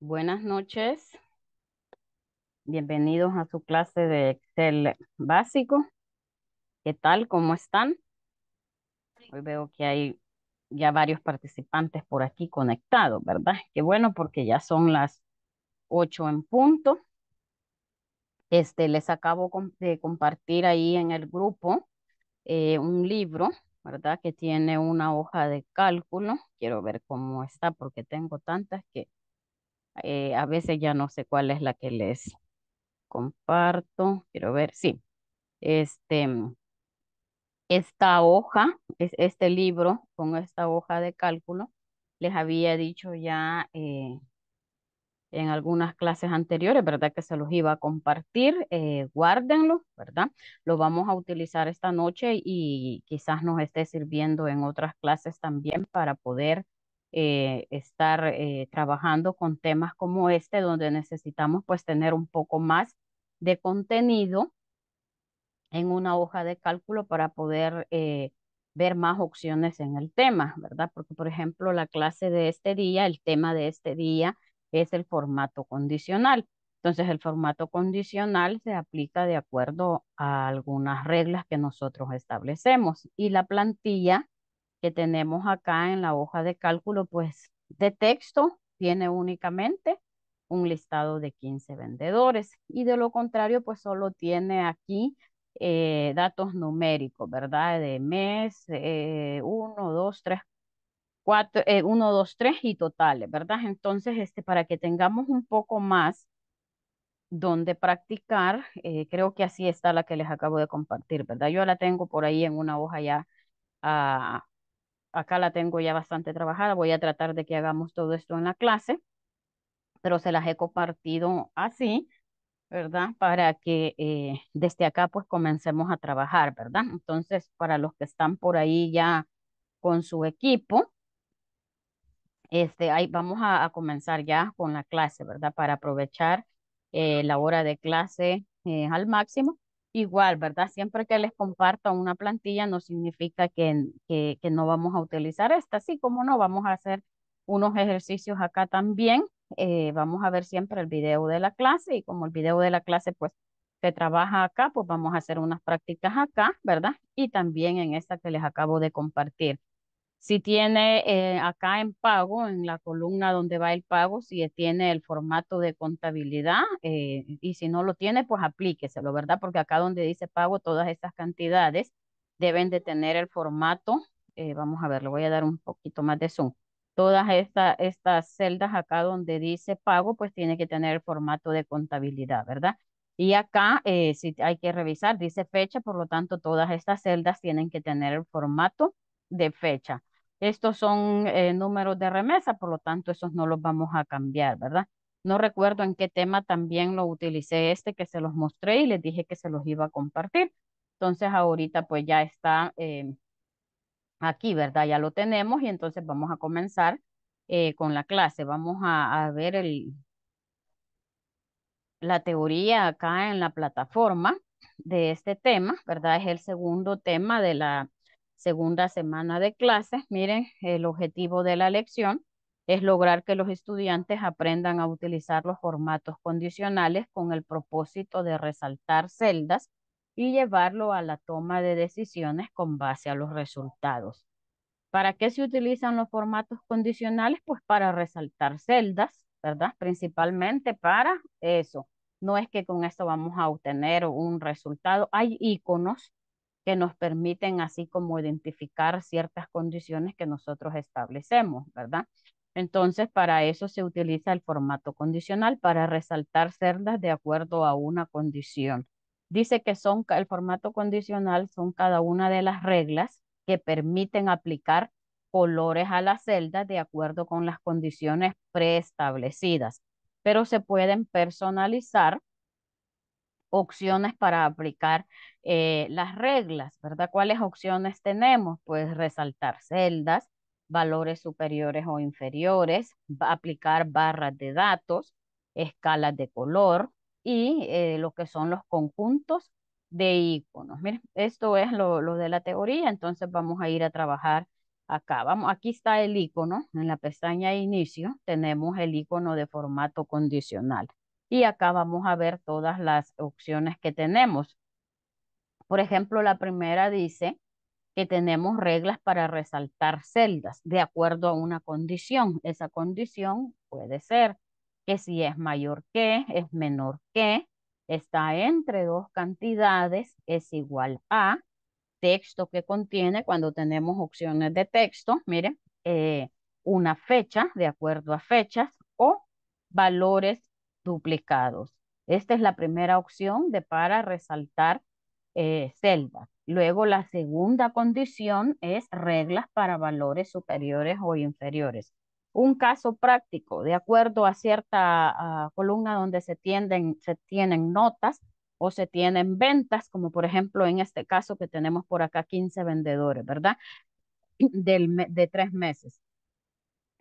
Buenas noches, bienvenidos a su clase de Excel básico. ¿Qué tal? ¿Cómo están? Hoy veo que hay ya varios participantes por aquí conectados, ¿verdad? Qué bueno porque ya son las 8 en punto. Este, les acabo de compartir ahí en el grupo eh, un libro, ¿verdad? Que tiene una hoja de cálculo. Quiero ver cómo está porque tengo tantas que eh, a veces ya no sé cuál es la que les comparto. Quiero ver, sí. Este, esta hoja, es, este libro con esta hoja de cálculo, les había dicho ya eh, en algunas clases anteriores, ¿verdad? Que se los iba a compartir, eh, guárdenlo, ¿verdad? Lo vamos a utilizar esta noche y quizás nos esté sirviendo en otras clases también para poder eh, estar eh, trabajando con temas como este, donde necesitamos pues tener un poco más de contenido en una hoja de cálculo para poder eh, ver más opciones en el tema, ¿verdad? Porque, por ejemplo, la clase de este día, el tema de este día es el formato condicional. Entonces, el formato condicional se aplica de acuerdo a algunas reglas que nosotros establecemos y la plantilla que tenemos acá en la hoja de cálculo, pues de texto tiene únicamente un listado de 15 vendedores y de lo contrario, pues solo tiene aquí eh, datos numéricos, ¿verdad? De mes, 1, 2, 3, 4, 1, 2, 3 y totales, ¿verdad? Entonces, este, para que tengamos un poco más donde practicar, eh, creo que así está la que les acabo de compartir, ¿verdad? Yo la tengo por ahí en una hoja ya, ah, acá la tengo ya bastante trabajada, voy a tratar de que hagamos todo esto en la clase, pero se las he compartido así ¿verdad? Para que eh, desde acá pues comencemos a trabajar, ¿verdad? Entonces, para los que están por ahí ya con su equipo, este, ahí vamos a, comenzar ya con la clase, ¿verdad? Para aprovechar eh, la hora de clase eh, al máximo. Igual, ¿verdad? Siempre que les comparta una plantilla no significa que, que, no vamos a utilizar esta, así como no, vamos a hacer unos ejercicios acá también eh, vamos a ver siempre el video de la clase y como el video de la clase pues se trabaja acá, pues vamos a hacer unas prácticas acá, ¿verdad? Y también en esta que les acabo de compartir. Si tiene eh, acá en pago, en la columna donde va el pago, si tiene el formato de contabilidad eh, y si no lo tiene, pues aplíqueselo, ¿verdad? Porque acá donde dice pago, todas estas cantidades deben de tener el formato. vamos a ver, le voy a dar un poquito más de zoom todas estas celdas acá donde dice pago, pues tiene que tener el formato de contabilidad, ¿verdad? Y acá, eh, si hay que revisar, dice fecha, por lo tanto, todas estas celdas tienen que tener el formato de fecha. Estos son eh, números de remesa, por lo tanto, esos no los vamos a cambiar, ¿verdad? No recuerdo en qué tema también lo utilicé este que se los mostré y les dije que se los iba a compartir. Entonces, ahorita pues ya está eh, aquí, ¿verdad? Ya lo tenemos y entonces vamos a comenzar eh, con la clase. Vamos a, ver el, la teoría acá en la plataforma de este tema, ¿verdad? Es el segundo tema de la segunda semana de clases. Miren, el objetivo de la lección es lograr que los estudiantes aprendan a utilizar los formatos condicionales con el propósito de resaltar celdas y llevarlo a la toma de decisiones con base a los resultados. ¿Para qué se utilizan los formatos condicionales? Pues para resaltar celdas, ¿verdad? Principalmente para eso. No es que con esto vamos a obtener un resultado. Hay iconos que nos permiten así como identificar ciertas condiciones que nosotros establecemos, ¿verdad? Entonces, para eso se utiliza el formato condicional, para resaltar celdas de acuerdo a una condición. Dice que son, el formato condicional son cada una de las reglas que permiten aplicar colores a las celdas de acuerdo con las condiciones preestablecidas, pero se pueden personalizar opciones para aplicar eh, las reglas, ¿verdad? ¿Cuáles opciones tenemos? Pues resaltar celdas, valores superiores o inferiores, aplicar barras de datos, escalas de color, y eh, lo que son los conjuntos de iconos. Miren, esto es lo, de la teoría, entonces vamos a ir a trabajar Acá vamos, aquí está el icono, en la pestaña inicio tenemos el icono de formato condicional. Y acá vamos a ver todas las opciones que tenemos. Por ejemplo, la primera dice que tenemos reglas para resaltar celdas de acuerdo a una condición. Esa condición puede ser que si es mayor que, es menor que, está entre dos cantidades, es igual a texto que contiene cuando tenemos opciones de texto, miren, eh, una fecha de acuerdo a fechas o valores duplicados. Esta es la primera opción de para resaltar eh, celdas. Luego la segunda condición es reglas para valores superiores o inferiores. Un caso práctico, de acuerdo a cierta columna donde se, tienden, se tienen notas o se tienen ventas, como por ejemplo en este caso que tenemos por acá 15 vendedores, ¿verdad? Del, de tres meses.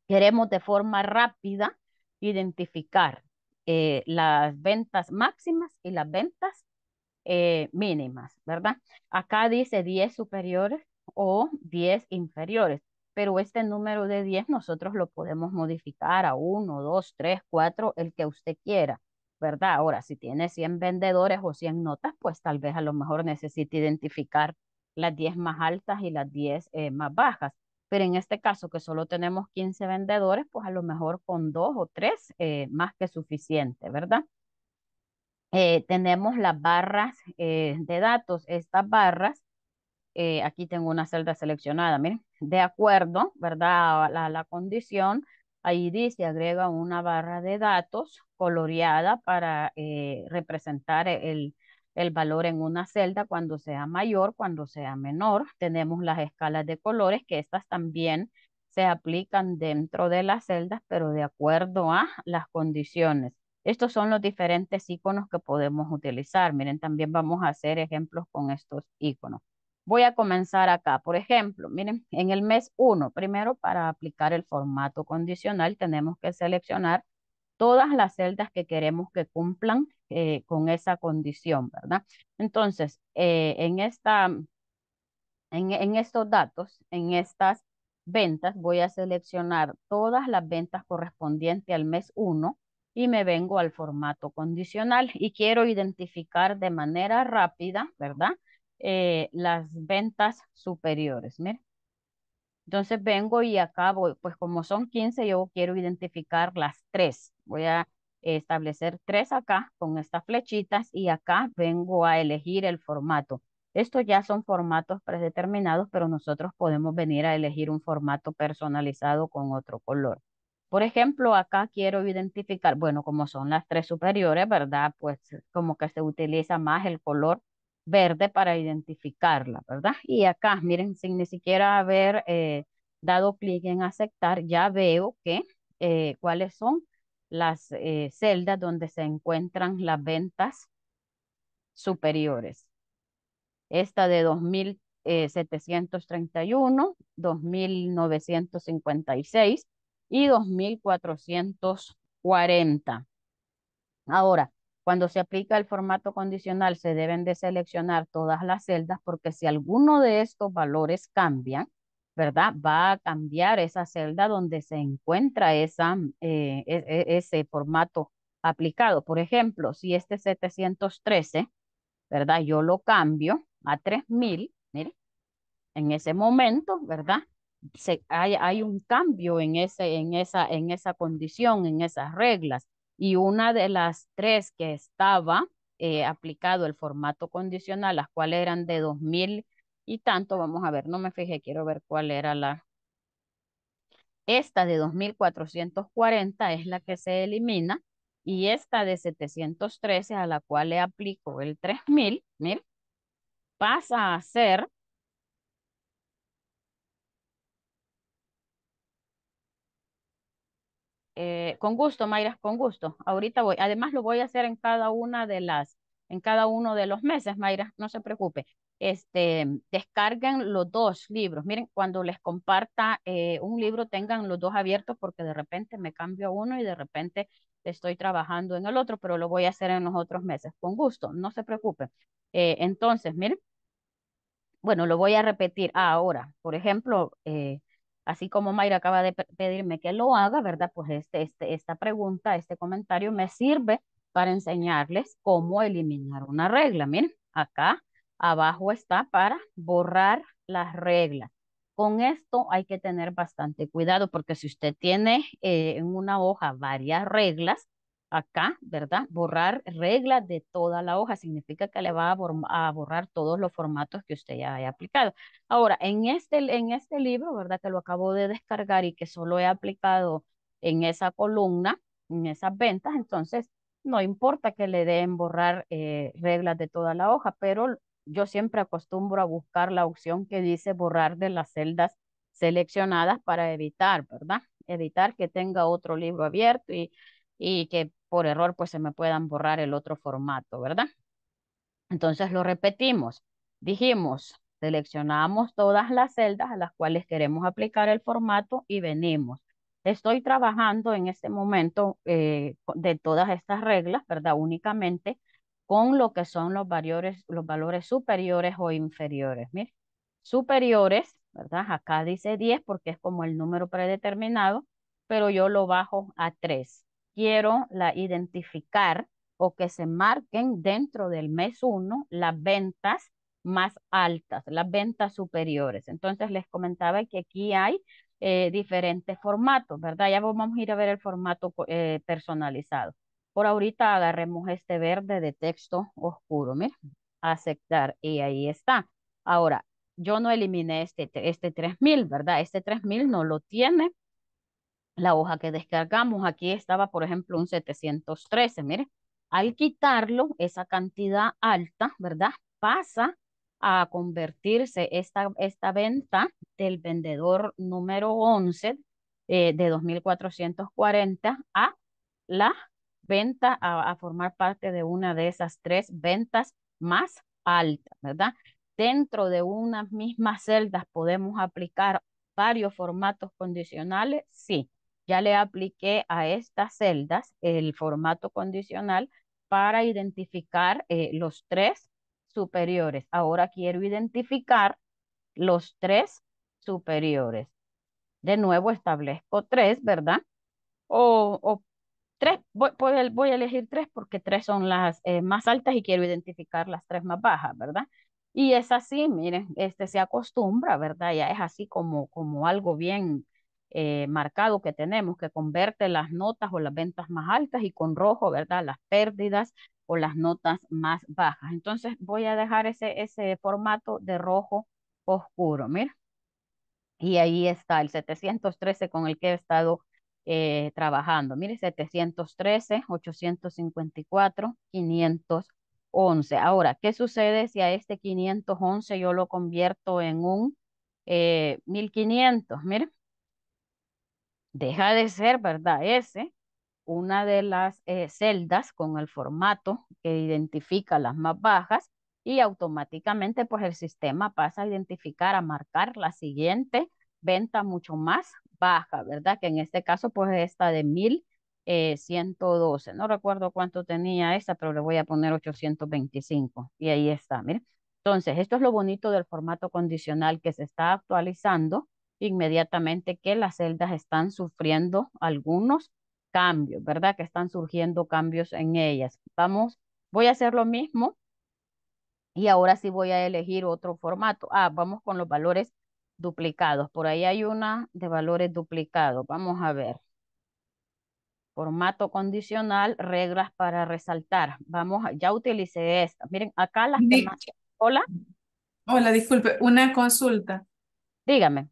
Queremos de forma rápida identificar eh, las ventas máximas y las ventas eh, mínimas, ¿verdad? Acá dice 10 superiores o 10 inferiores, pero este número de 10 nosotros lo podemos modificar a 1, 2, 3, 4, el que usted quiera, ¿verdad? Ahora, si tiene 100 vendedores o 100 notas, pues tal vez a lo mejor necesite identificar las 10 más altas y las 10 eh, más bajas. Pero en este caso, que solo tenemos 15 vendedores, pues a lo mejor con dos o tres eh, más que suficiente, ¿verdad? Eh, tenemos las barras eh, de datos. Estas barras, aquí tengo una celda seleccionada, miren, de acuerdo, ¿verdad? A la, condición, ahí dice, agrega una barra de datos coloreada para representar el, el valor en una celda cuando sea mayor, cuando sea menor. Tenemos las escalas de colores, que estas también se aplican dentro de las celdas, pero de acuerdo a las condiciones. Estos son los diferentes iconos que podemos utilizar. Miren, también vamos a hacer ejemplos con estos iconos. Voy a comenzar acá. Por ejemplo, miren, en el mes 1, primero para aplicar el formato condicional tenemos que seleccionar todas las celdas que queremos que cumplan eh, con esa condición, ¿verdad? Entonces, eh, en, esta, en, en estos datos, en estas ventas, voy a seleccionar todas las ventas correspondientes al mes 1 y me vengo al formato condicional y quiero identificar de manera rápida, ¿verdad? Eh, las ventas superiores. Miren. Entonces vengo y acá voy, pues como son 15, yo quiero identificar las tres. Voy a establecer tres acá con estas flechitas y acá vengo a elegir el formato. Estos ya son formatos predeterminados, pero nosotros podemos venir a elegir un formato personalizado con otro color. Por ejemplo, acá quiero identificar, bueno, como son las tres superiores, ¿verdad? Pues como que se utiliza más el color verde para identificarla, ¿verdad? Y acá, miren, sin ni siquiera haber eh, dado clic en aceptar, ya veo que eh, cuáles son las eh, celdas donde se encuentran las ventas superiores. Esta de 2.731, 2.956 y 2.440. Ahora, cuando se aplica el formato condicional, se deben de seleccionar todas las celdas porque si alguno de estos valores cambian, ¿verdad? Va a cambiar esa celda donde se encuentra esa, eh, e, e, ese formato aplicado. Por ejemplo, si este 713, ¿verdad? Yo lo cambio a 3000, mire, en ese momento, ¿verdad? hay, un cambio en, ese, en, esa, en esa condición, en esas reglas. Y una de las tres que estaba eh, aplicado el formato condicional, las cuales eran de 2000 y tanto, vamos a ver, no me fijé, quiero ver cuál era la... Esta de 2440 es la que se elimina y esta de 713 a la cual le aplico el 3000, mire, pasa a ser Eh, con gusto, Mayra, con gusto. Ahorita voy. Además, lo voy a hacer en cada una de las, en cada uno de los meses, Mayra, no se preocupe. Este, descarguen los dos libros. Miren, cuando les comparta eh, un libro, tengan los dos abiertos porque de repente me cambio uno y de repente estoy trabajando en el otro, pero lo voy a hacer en los otros meses. Con gusto, no se preocupe. Eh, entonces, miren, bueno, lo voy a repetir ahora. Por ejemplo, así como Mayra acaba de pedirme que lo haga, ¿verdad? Pues este, este, esta pregunta, este comentario me sirve para enseñarles cómo eliminar una regla. Miren, acá abajo está para borrar las reglas. Con esto hay que tener bastante cuidado porque si usted tiene eh, en una hoja varias reglas, acá, ¿verdad? Borrar reglas de toda la hoja significa que le va a, borrar todos los formatos que usted ya haya aplicado. Ahora, en este, en este libro, ¿verdad? Que lo acabo de descargar y que solo he aplicado en esa columna, en esas ventas, entonces no importa que le den borrar eh, reglas de toda la hoja, pero yo siempre acostumbro a buscar la opción que dice borrar de las celdas seleccionadas para evitar, ¿verdad? Evitar que tenga otro libro abierto y, y que por error pues se me puedan borrar el otro formato, ¿verdad? Entonces lo repetimos. Dijimos, seleccionamos todas las celdas a las cuales queremos aplicar el formato y venimos. Estoy trabajando en este momento eh, de todas estas reglas, ¿verdad? Únicamente con lo que son los valores, los valores superiores o inferiores. Mire, superiores, ¿verdad? Acá dice 10 porque es como el número predeterminado, pero yo lo bajo a 3. Quiero la identificar o que se marquen dentro del mes 1 las ventas más altas, las ventas superiores. Entonces les comentaba que aquí hay eh, diferentes formatos, ¿verdad? Ya vamos a ir a ver el formato eh, personalizado. Por ahorita agarremos este verde de texto oscuro, miren, aceptar y ahí está. Ahora, yo no eliminé este, este 3000, ¿verdad? Este 3000 no lo tiene la hoja que descargamos. Aquí estaba, por ejemplo, un 713, mire. Al quitarlo, esa cantidad alta, ¿verdad? Pasa a convertirse esta, esta venta del vendedor número 11 eh, de 2.440 a la venta a, formar parte de una de esas tres ventas más altas, ¿verdad? Dentro de unas mismas celdas podemos aplicar varios formatos condicionales, sí. Ya le apliqué a estas celdas el formato condicional para identificar eh, los tres superiores. Ahora quiero identificar los tres superiores. De nuevo establezco tres, ¿verdad? O, o Tres, voy, voy, a elegir tres porque tres son las eh, más altas y quiero identificar las tres más bajas, ¿verdad? Y es así, miren, este se acostumbra, ¿verdad? Ya es así como, como algo bien eh, marcado que tenemos, que convierte las notas o las ventas más altas y con rojo, ¿verdad? Las pérdidas o las notas más bajas. Entonces voy a dejar ese, ese formato de rojo oscuro, mira. Y ahí está el 713 con el que he estado eh, trabajando. Mire, 713, 854, 511. Ahora, ¿qué sucede si a este 511 yo lo convierto en un 1500? Eh, Mire, deja de ser, ¿verdad? Ese, una de las eh, celdas con el formato que identifica las más bajas y automáticamente pues el sistema pasa a identificar, a marcar la siguiente venta mucho más baja, ¿verdad? Que en este caso pues esta de 1112. Eh, no recuerdo cuánto tenía esa, pero le voy a poner 825 y ahí está, miren. Entonces, esto es lo bonito del formato condicional que se está actualizando inmediatamente que las celdas están sufriendo algunos cambios, ¿verdad? Que están surgiendo cambios en ellas. Vamos, voy a hacer lo mismo y ahora sí voy a elegir otro formato. Ah, vamos con los valores duplicados. Por ahí hay una de valores duplicados. Vamos a ver. Formato condicional, reglas para resaltar. Vamos, a, ya utilicé esta. Miren, acá las Hola. Hola, disculpe, una consulta. Dígame.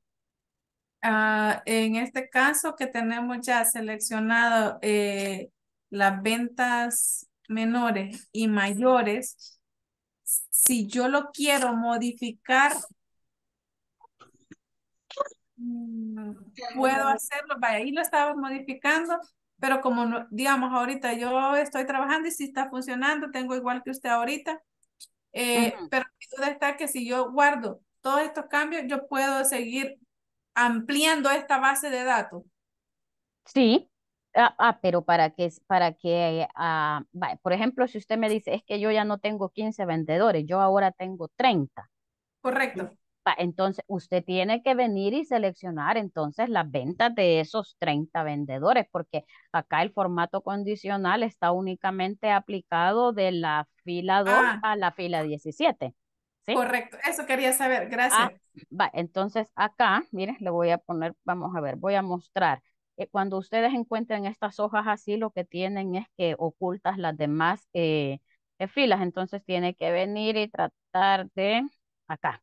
Ah, en este caso que tenemos ya seleccionado eh, las ventas menores y mayores, si yo lo quiero modificar Mm, puedo hacerlo, vaya, ahí lo estaba modificando, pero como, digamos, ahorita yo estoy trabajando y si está funcionando, tengo igual que usted ahorita, eh, pero mi duda está que si yo guardo todos estos cambios, yo puedo seguir ampliando esta base de datos. Sí, ah, ah pero para que, para que, ah, por ejemplo, si usted me dice, es que yo ya no tengo 15 vendedores, yo ahora tengo 30. Correcto entonces, usted tiene que venir y seleccionar entonces las ventas de esos 30 vendedores, porque acá el formato condicional está únicamente aplicado de la fila 2 Ah, a la fila 17. ¿Sí? correcto. Eso quería saber. Ah, Gracias. va, entonces acá, mire, le voy a poner, vamos a ver, voy a mostrar. Eh, cuando ustedes encuentren estas hojas así, lo que tienen es que ocultas las demás eh, eh, filas, entonces tiene que venir y tratar de acá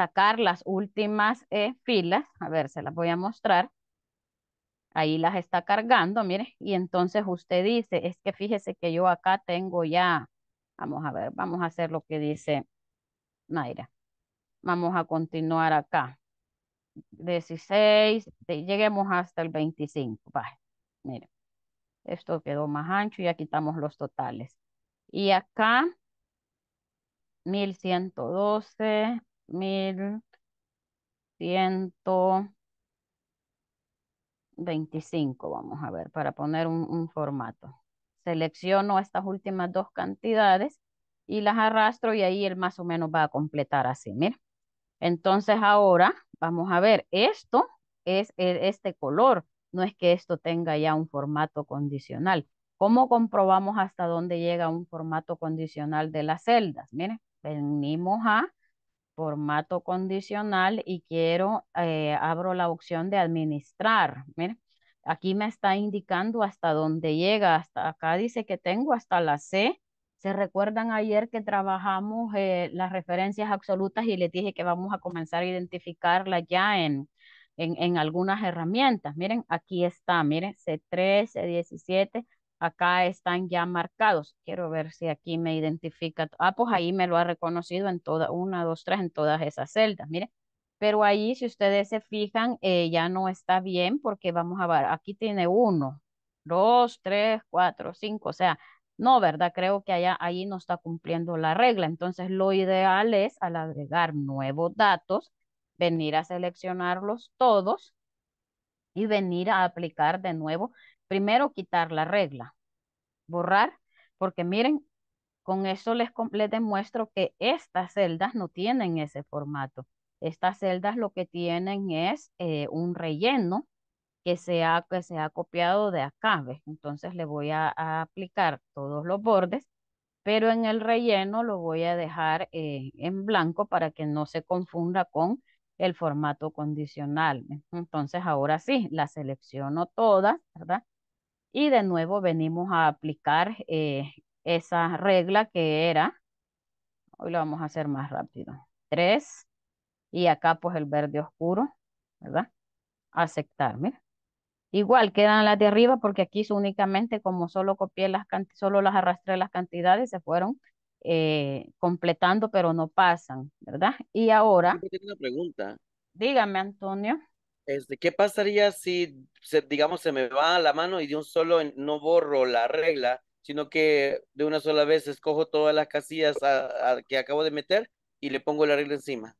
sacar las últimas eh, filas. A ver, se las voy a mostrar. Ahí las está cargando, mire. Y entonces usted dice, es que fíjese que yo acá tengo ya, vamos a ver, vamos a hacer lo que dice Naira. Vamos a continuar acá. 16, de- lleguemos hasta el 25. Vale, mire. Esto quedó más ancho y ya quitamos los totales. Y acá, 1112, 1100. 25, vamos a ver, para poner un formato. Selecciono estas últimas dos cantidades y las arrastro y ahí él más o menos va a completar así, mira. Entonces ahora vamos a ver, esto es este color, no es que esto tenga ya un formato condicional. ¿Cómo comprobamos hasta dónde llega un formato condicional de las celdas? Miren, venimos a formato condicional y quiero, eh, abro la opción de administrar. Mire, aquí me está indicando hasta dónde llega, hasta acá dice que tengo hasta la C. ¿Se recuerdan ayer que trabajamos eh, las referencias absolutas y les dije que vamos a comenzar a identificarlas ya en, en, en algunas herramientas? Miren, aquí está, miren, C3, C17, acá están ya marcados. Quiero ver si aquí me identifica. Ah, pues ahí me lo ha reconocido en toda, una, dos, tres, en todas esas celdas, mire. Pero ahí, si ustedes se fijan, eh, ya no está bien porque vamos a ver, aquí tiene uno, dos, tres, cuatro, cinco, o sea, no, ¿verdad? Creo que allá, ahí no está cumpliendo la regla. Entonces, lo ideal es al agregar nuevos datos, venir a seleccionarlos todos y venir a aplicar de nuevo. Primero, quitar la regla, borrar, porque miren, con eso les, les demuestro que estas celdas no tienen ese formato. Estas celdas lo que tienen es eh, un relleno que se ha, que se ha copiado de acá. Entonces le voy a, aplicar todos los bordes, pero en el relleno lo voy a dejar eh, en blanco para que no se confunda con el formato condicional. Entonces ahora sí, la selecciono todas, ¿verdad? Y de nuevo venimos a aplicar eh, esa regla que era, hoy lo vamos a hacer más rápido, 3 y acá pues el verde oscuro, ¿verdad? Aceptar, mira. Igual quedan las de arriba porque aquí únicamente como solo copié las cantidades, solo las arrastré las cantidades, se fueron eh, completando, pero no pasan, ¿verdad? Y ahora, Yo tengo una pregunta. dígame, Antonio. Este, ¿qué pasaría si, se- digamos, se me va la mano y de un solo no borro la regla, sino que de una sola vez escojo todas las casillas a- a que acabo de meter y le pongo la regla encima?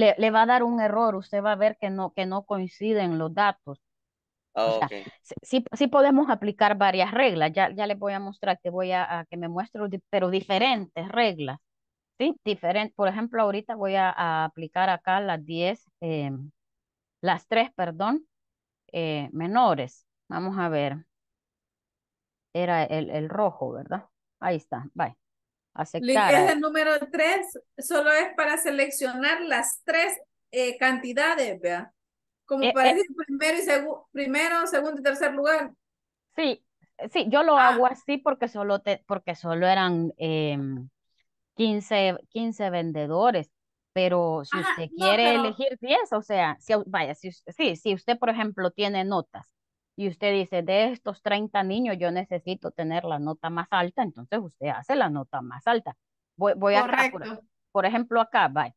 Le, le va a dar un error, usted va a ver que no, que no coinciden los datos. O Ah, sea, ok. sí, podemos aplicar varias reglas. Ya, ya les voy a mostrar que voy a, a que me muestre, di- pero diferentes reglas. ¿Sí? Diferente. Por ejemplo, ahorita voy a, a aplicar acá las 10, eh, las 3, perdón, eh, menores. Vamos a ver. Era el, el rojo, ¿verdad? Ahí está. Bye. Aceptar. ese número 3 solo es para seleccionar las tres eh, cantidades, vea. Como Eh, para eh, decir primero y segundo, primero, segundo y tercer lugar. sí, sí, yo lo Ah, hago así porque solo, te, porque solo eran em, 15, 15 vendedores, pero si ajá, usted no, quiere pero elegir 10, o sea, si, vaya, si, sí, si usted, por ejemplo, tiene notas y usted dice, de estos 30 niños yo necesito tener la nota más alta, entonces usted hace la nota más alta. Voy, voy acá, por, correcto. por ejemplo, acá, vaya,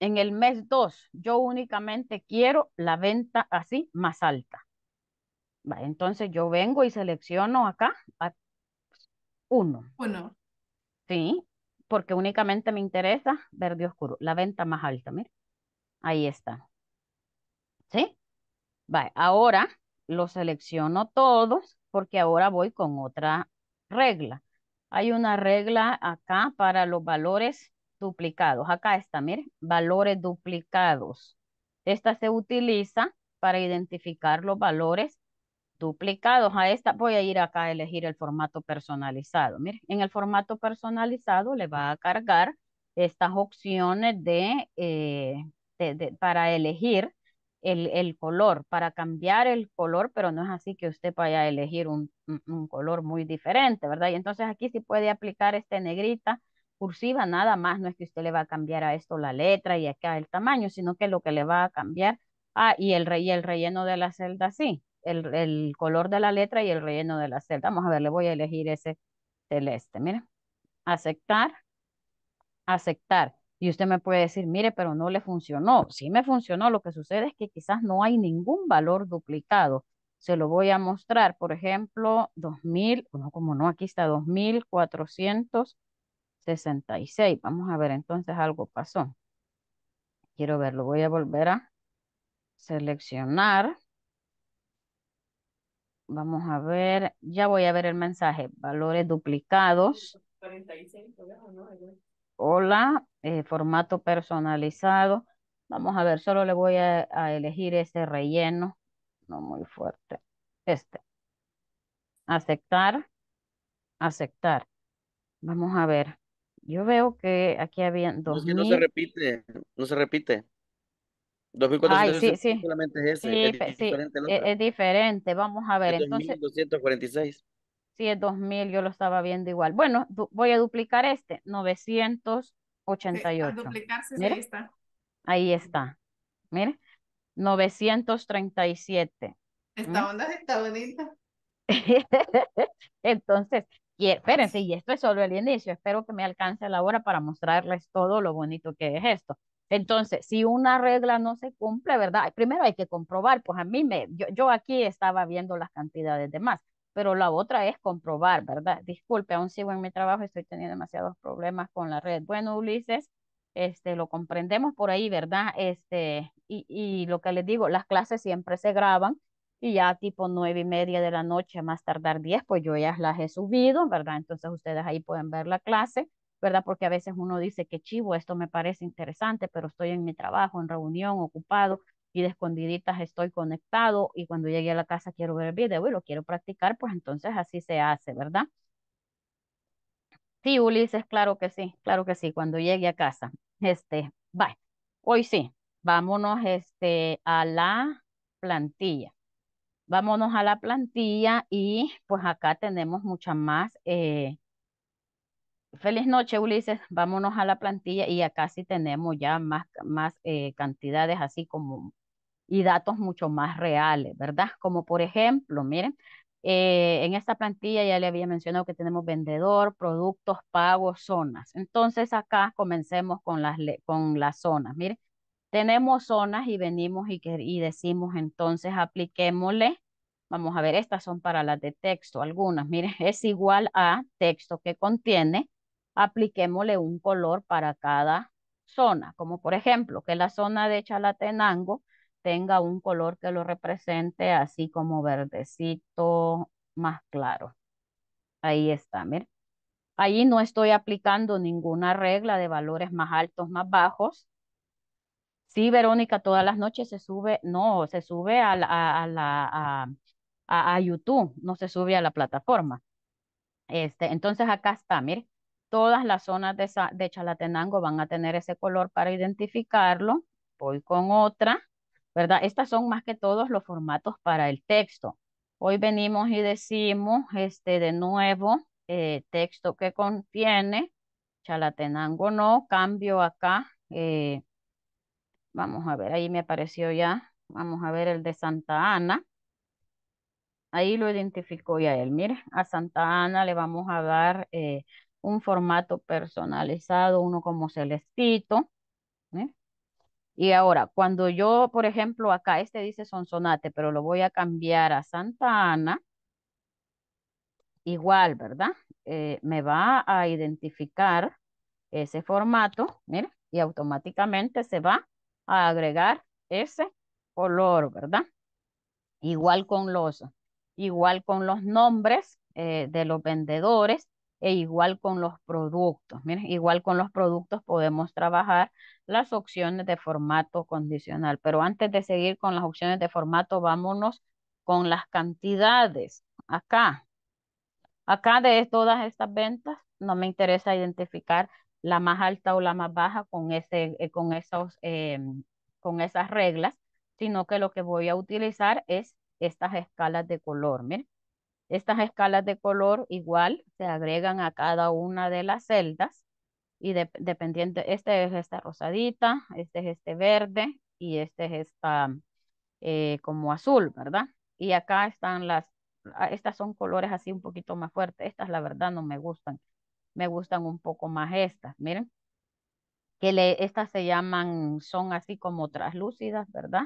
en el mes 2, yo únicamente quiero la venta así más alta. Vaya, entonces yo vengo y selecciono acá a uno. Uno. Sí, porque únicamente me interesa verde oscuro, la venta más alta, mire, ahí está, ¿sí? Vale, ahora los selecciono todos porque ahora voy con otra regla. Hay una regla acá para los valores duplicados. Acá está, miren, valores duplicados. Esta se utiliza para identificar los valores duplicados. A esta voy a ir acá a elegir el formato personalizado. Miren, en el formato personalizado le va a cargar estas opciones de, eh, para elegir el, el, color, para cambiar el color, pero no es así que usted vaya a elegir un, un, color muy diferente, ¿verdad? Y entonces aquí sí puede aplicar este negrita cursiva, nada más, no es que usted le va a cambiar a esto la letra y acá el tamaño, sino que lo que le va a cambiar, ah, y el, y el relleno de la celda, sí, el, el color de la letra y el relleno de la celda. Vamos a ver, le voy a elegir ese celeste, mire, aceptar, aceptar. Y usted me puede decir, mire, pero no le funcionó. Sí me funcionó, lo que sucede es que quizás no hay ningún valor duplicado. Se lo voy a mostrar, por ejemplo, 2000, no, como no, aquí está 2466. Vamos a ver, entonces algo pasó. Quiero verlo, voy a volver a seleccionar. Vamos a ver, ya voy a ver el mensaje, valores duplicados. 46, ¿no? Hola, eh, formato personalizado. Vamos a ver, solo le voy a, elegir ese relleno, no muy fuerte. Este. Aceptar, aceptar. Vamos a ver. Yo veo que aquí habían dos. No, no se repite, no se repite. 2400 sí, sí. solamente es ese, es, diferente e, es, diferente. Vamos a ver, entonces. 2246. Si es 2000, yo lo estaba viendo igual. Bueno, voy a duplicar este, 988. duplicarse, ahí está. Ahí está. Mire, 937. Esta onda está bonita. Entonces, y, espérense, y esto es solo el inicio. Espero que me alcance la hora para mostrarles todo lo bonito que es esto. Entonces, si una regla no se cumple, ¿verdad? Primero hay que comprobar, pues a mí me, yo, aquí estaba viendo las cantidades de más pero la otra es comprobar, ¿verdad? Disculpe, aún sigo en mi trabajo, estoy teniendo demasiados problemas con la red. Bueno, Ulises, este, lo comprendemos por ahí, ¿verdad? Este, y, y lo que les digo, las clases siempre se graban y ya tipo nueve y media de la noche, más tardar diez, pues yo ya las he subido, ¿verdad? Entonces ustedes ahí pueden ver la clase, ¿verdad? Porque a veces uno dice que chivo, esto me parece interesante, pero estoy en mi trabajo, en reunión, ocupado, y de escondiditas estoy conectado y cuando llegue a la casa quiero ver el video y lo quiero practicar, pues entonces así se hace, ¿verdad? Sí, Ulises, claro que sí, claro que sí, cuando llegue a casa. Este, bye. Hoy sí, vámonos este, a la plantilla. Vámonos a la plantilla y pues acá tenemos mucha más. Eh, feliz noche, Ulises. Vámonos a la plantilla y acá sí tenemos ya más, más eh, cantidades así como y datos mucho más reales, ¿verdad? Como por ejemplo, miren, eh, en esta plantilla ya le había mencionado que tenemos vendedor, productos, pagos, zonas. Entonces acá comencemos con las, con las zonas. Miren, tenemos zonas y venimos y, y decimos entonces apliquémosle. Vamos a ver, estas son para las de texto, algunas. Miren, es igual a texto que contiene. Apliquémosle un color para cada zona, como por ejemplo que la zona de Chalatenango tenga un color que lo represente así como verdecito más claro. Ahí está, miren. Ahí no estoy aplicando ninguna regla de valores más altos, más bajos. Sí, Verónica, todas las noches se sube, no, se sube a, la, a, a, YouTube, no se sube a la plataforma. Este, entonces acá está, mire, todas las zonas de, de Chalatenango van a tener ese color para identificarlo. Voy con otra. ¿verdad? Estas son más que todos los formatos para el texto. Hoy venimos y decimos, este, de nuevo, eh, texto que contiene, Chalatenango no, cambio acá, eh, vamos a ver, ahí me apareció ya, vamos a ver el de Santa Ana, ahí lo identificó ya él, mire, a Santa Ana le vamos a dar eh, un formato personalizado, uno como celestito, y ahora, cuando yo, por ejemplo, acá este dice Sonsonate, pero lo voy a cambiar a Santa Ana, igual, ¿verdad? Eh, me va a identificar ese formato, mire, y automáticamente se va a agregar ese color, ¿verdad? Igual con los, igual con los nombres eh, de los vendedores, e igual con los productos. Miren, igual con los productos podemos trabajar las opciones de formato condicional. Pero antes de seguir con las opciones de formato, vámonos con las cantidades. Acá, acá de todas estas ventas, no me interesa identificar la más alta o la más baja con, ese, eh, con, esos, em, con esas reglas, sino que lo que voy a utilizar es estas escalas de color. Miren, estas escalas de color igual se agregan a cada una de las celdas y dependiente, este es esta rosadita, este es este verde y este es esta eh, como azul, ¿verdad? Y acá están las, ah, estas son colores así un poquito más fuertes, estas la verdad no me gustan, me gustan un poco más estas, miren, que le, estas se llaman, son así como traslúcidas, ¿verdad?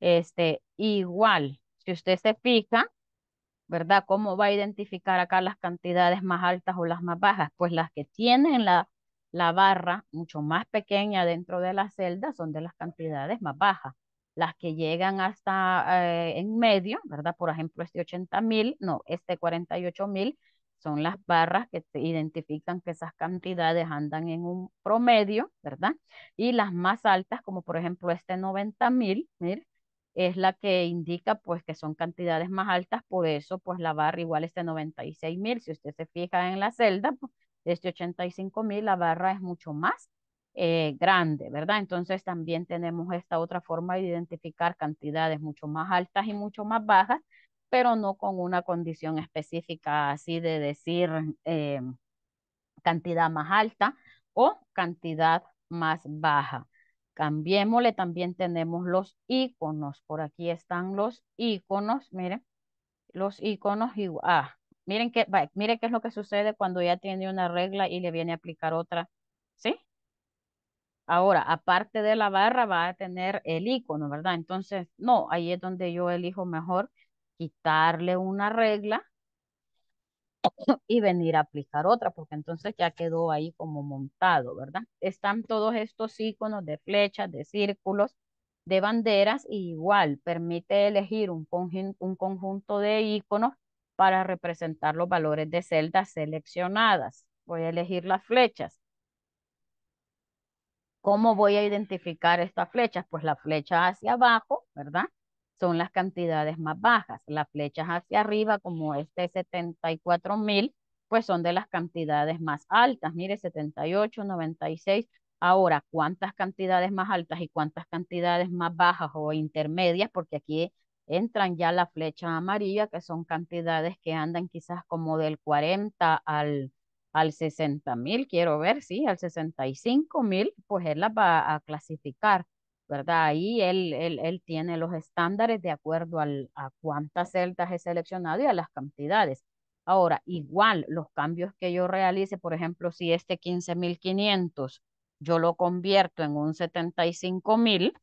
Este, igual, si usted se fija, ¿verdad? ¿Cómo va a identificar acá las cantidades más altas o las más bajas? Pues las que tienen la, la barra mucho más pequeña dentro de la celda son de las cantidades más bajas. Las que llegan hasta eh, en medio, ¿verdad? Por ejemplo, este 80 mil, no, este 48 mil, son las barras que te identifican que esas cantidades andan en un promedio, ¿verdad? Y las más altas, como por ejemplo este 90 mil, mire, es la que indica pues que son cantidades más altas, por eso pues la barra igual este 96 mil, si usted se fija en la celda, pues, este 85 mil la barra es mucho más eh, grande, ¿verdad? Entonces también tenemos esta otra forma de identificar cantidades mucho más altas y mucho más bajas, pero no con una condición específica así de decir eh, cantidad más alta o cantidad más baja. Cambiémosle, también tenemos los iconos. Por aquí están los iconos, miren, los iconos igual. Ah, miren qué, miren qué es lo que sucede cuando ya tiene una regla y le viene a aplicar otra, ¿sí? Ahora, aparte de la barra, va a tener el icono, ¿verdad? Entonces, no, ahí es donde yo elijo mejor quitarle una regla y venir a aplicar otra, porque entonces ya quedó ahí como montado, ¿verdad? Están todos estos iconos de flechas, de círculos, de banderas, y igual permite elegir un, un conjunto de iconos para representar los valores de celdas seleccionadas. Voy a elegir las flechas. ¿Cómo voy a identificar estas flechas? Pues la flecha hacia abajo, ¿verdad? Son las cantidades más bajas. Las flechas hacia arriba, como este 74 mil, pues son de las cantidades más altas. Mire, 78, 96. Ahora, ¿cuántas cantidades más altas y cuántas cantidades más bajas o intermedias? Porque aquí entran ya la flecha amarilla, que son cantidades que andan quizás como del 40 al al 60 mil, quiero ver, sí, al 65 mil, pues él las va a clasificar, ¿verdad? Ahí él, él, tiene los estándares de acuerdo al, a cuántas celdas he seleccionado y a las cantidades. Ahora, igual los cambios que yo realice, por ejemplo, si este 15.500 yo lo convierto en un 75 mil,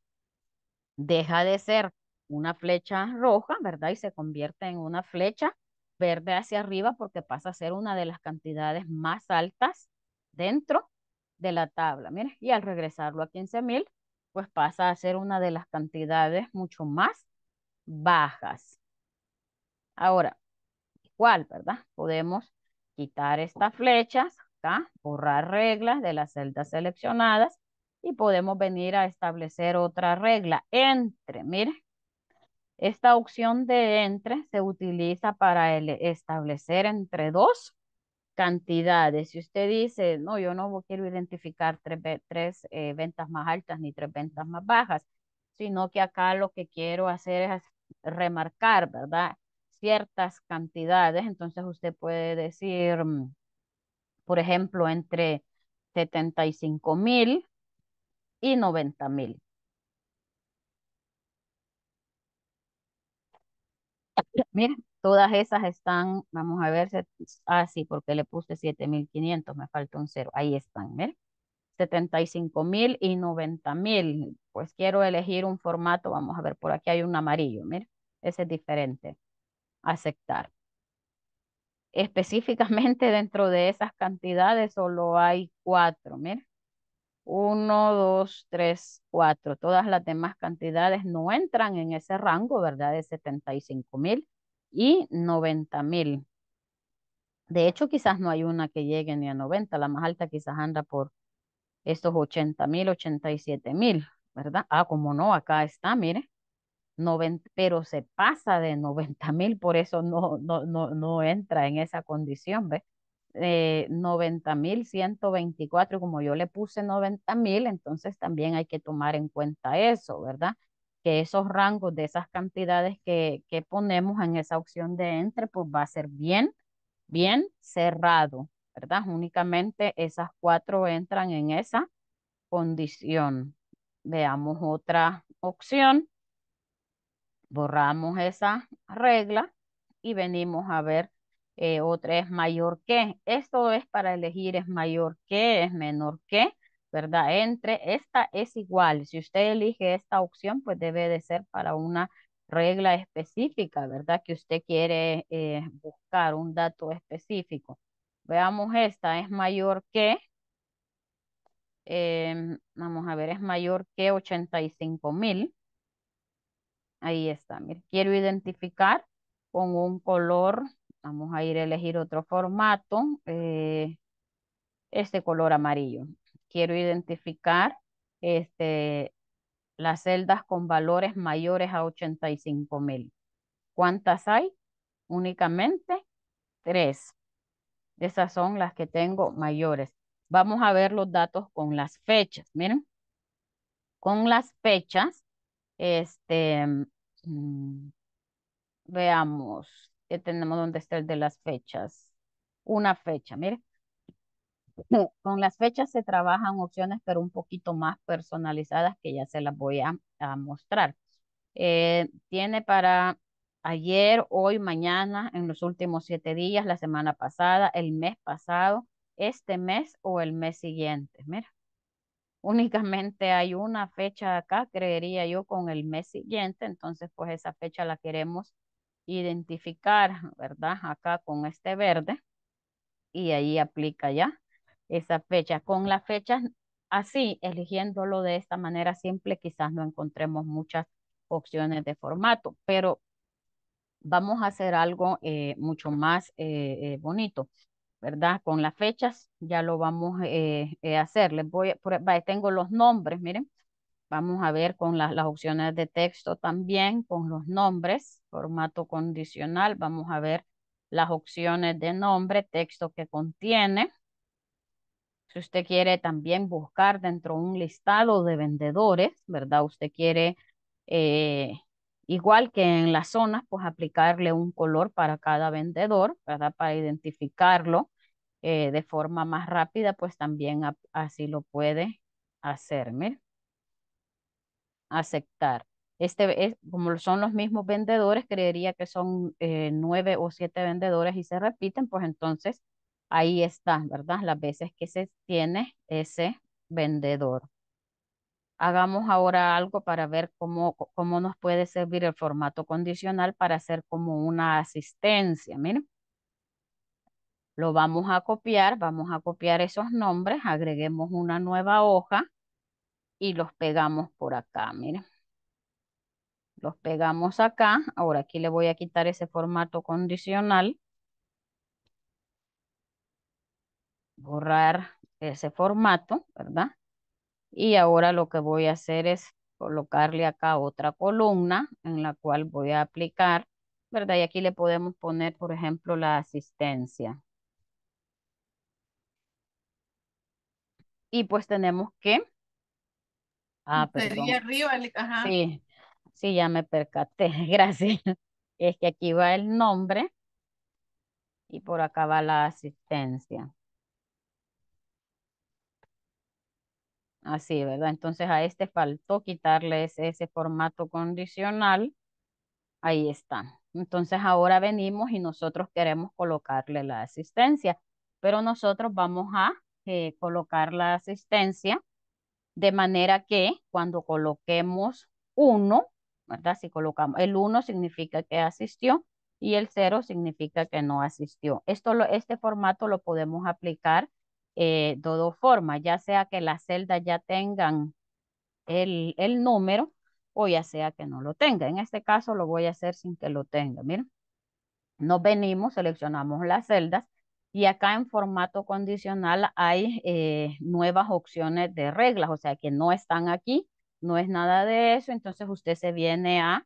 deja de ser una flecha roja, ¿verdad? Y se convierte en una flecha verde hacia arriba porque pasa a ser una de las cantidades más altas dentro de la tabla. Miren, y al regresarlo a 15 mil, pues pasa a ser una de las cantidades mucho más bajas. Ahora, igual, ¿verdad? Podemos quitar estas flechas acá, borrar reglas de las celdas seleccionadas y podemos venir a establecer otra regla entre, miren, esta opción de entre se utiliza para establecer entre dos cantidades. Si usted dice, no, yo no quiero identificar tres, eh, ventas más altas ni tres ventas más bajas, sino que acá lo que quiero hacer es remarcar, ¿verdad? Ciertas cantidades. Entonces usted puede decir, mm, por ejemplo, entre 75 mil y 90 mil. Miren, todas esas están, vamos a ver, ah, sí, porque le puse 7500, me falta un cero, ahí están, miren. 75 mil y 90 mil. Pues quiero elegir un formato, vamos a ver, por aquí hay un amarillo, miren, ese es diferente. Aceptar. Específicamente dentro de esas cantidades solo hay cuatro, miren. 1, 2, 3, 4. Todas las demás cantidades no entran en ese rango, ¿verdad? De 75 mil y 90 mil. De hecho, quizás no hay una que llegue ni a 90, la más alta quizás anda por estos 80 mil, 87 mil, ¿verdad? Ah, como no, acá está, mire, 90, pero se pasa de 90 mil, por eso no, no, no, no entra en esa condición, ¿ves? Eh, 90 mil 124, como yo le puse 90 mil, entonces también hay que tomar en cuenta eso, ¿verdad? Que esos rangos de esas cantidades que, ponemos en esa opción de entre, pues va a ser bien, bien cerrado, ¿verdad? Únicamente esas cuatro entran en esa condición. Veamos otra opción. Borramos esa regla y venimos a ver eh, otra es mayor que. Esto es para elegir es mayor que, es menor que, ¿verdad? Entre esta es igual. Si usted elige esta opción, pues debe de ser para una regla específica, ¿verdad? Que usted quiere eh, buscar un dato específico. Veamos esta, es mayor que, em, vamos a ver, es mayor que 85 mil. Ahí está, mire, quiero identificar con un color, vamos a ir a elegir otro formato, eh, este color amarillo. Quiero identificar este, las celdas con valores mayores a 85 mil. ¿Cuántas hay? Únicamente tres. Esas son las que tengo mayores. Vamos a ver los datos con las fechas. Miren, con las fechas, este, mm, veamos, ¿qué tenemos? ¿Dónde está el de las fechas? Una fecha, miren. Con las fechas se trabajan opciones, pero un poquito más personalizadas que ya se las voy a, mostrar. Eh, tiene para ayer, hoy, mañana, en los últimos siete días, la semana pasada, el mes pasado, este mes o el mes siguiente. Mira, únicamente hay una fecha acá, creería yo, con el mes siguiente, entonces pues esa fecha la queremos identificar, ¿verdad? Acá con este verde y ahí aplica ya esa fecha. Con las fechas así, eligiéndolo de esta manera simple, quizás no encontremos muchas opciones de formato, pero vamos a hacer algo eh, mucho más eh, eh, bonito, ¿verdad? Con las fechas ya lo vamos a hacer. Les voy, por, tengo los nombres, miren. Vamos a ver con las opciones de texto también, con los nombres, formato condicional. Vamos a ver las opciones de nombre, texto que contiene. Si usted quiere también buscar dentro de un listado de vendedores, ¿verdad? Usted quiere, eh, igual que en las zonas, pues aplicarle un color para cada vendedor, ¿verdad? Para identificarlo eh, de forma más rápida, pues también así lo puede hacer. Aceptar. Este es, como son los mismos vendedores, creería que son eh, nueve o siete vendedores y se repiten, pues entonces ahí está, ¿verdad? Las veces que se tiene ese vendedor. Hagamos ahora algo para ver cómo, cómo nos puede servir el formato condicional para hacer como una asistencia. Miren. Lo vamos a copiar, vamos a copiar esos nombres, agreguemos una nueva hoja y los pegamos por acá, miren. Los pegamos acá. Ahora aquí le voy a quitar ese formato condicional. Borrar ese formato, ¿verdad? Y ahora lo que voy a hacer es colocarle acá otra columna en la cual voy a aplicar, ¿verdad? Y aquí le podemos poner, por ejemplo, la asistencia. Y pues tenemos que... Ah, perdón. arriba, ajá. Sí, sí, ya me percaté, gracias. Es que aquí va el nombre y por acá va la asistencia. Así, ¿verdad? Entonces a este faltó quitarle ese, formato condicional. Ahí está. Entonces ahora venimos y nosotros queremos colocarle la asistencia, pero nosotros vamos a eh, colocar la asistencia de manera que cuando coloquemos uno, ¿verdad? Si colocamos el uno significa que asistió y el cero significa que no asistió. Esto este formato lo podemos aplicar eh, de dos formas, ya sea que las celdas ya tengan el, el número o ya sea que no lo tenga. En este caso lo voy a hacer sin que lo tenga. Miren, nos venimos, seleccionamos las celdas Y acá en formato condicional hay eh, nuevas opciones de reglas, o sea que no están aquí, no es nada de eso, entonces usted se viene a,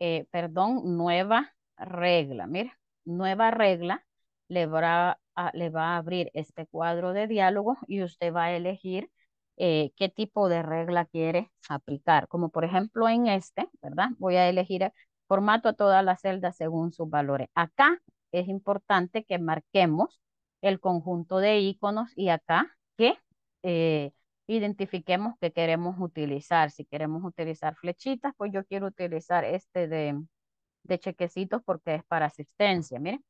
eh, perdón, nueva regla. Mire, nueva regla le va, le va a abrir este cuadro de diálogo y usted va a elegir eh, qué tipo de regla quiere aplicar. Como por ejemplo en este, ¿verdad? Voy a elegir el formato a todas las celdas según sus valores. Acá es importante que marquemos el conjunto de iconos y acá que eh, identifiquemos que queremos utilizar. Si queremos utilizar flechitas, pues yo quiero utilizar este de, de chequecitos porque es para asistencia, miren.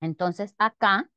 Entonces acá,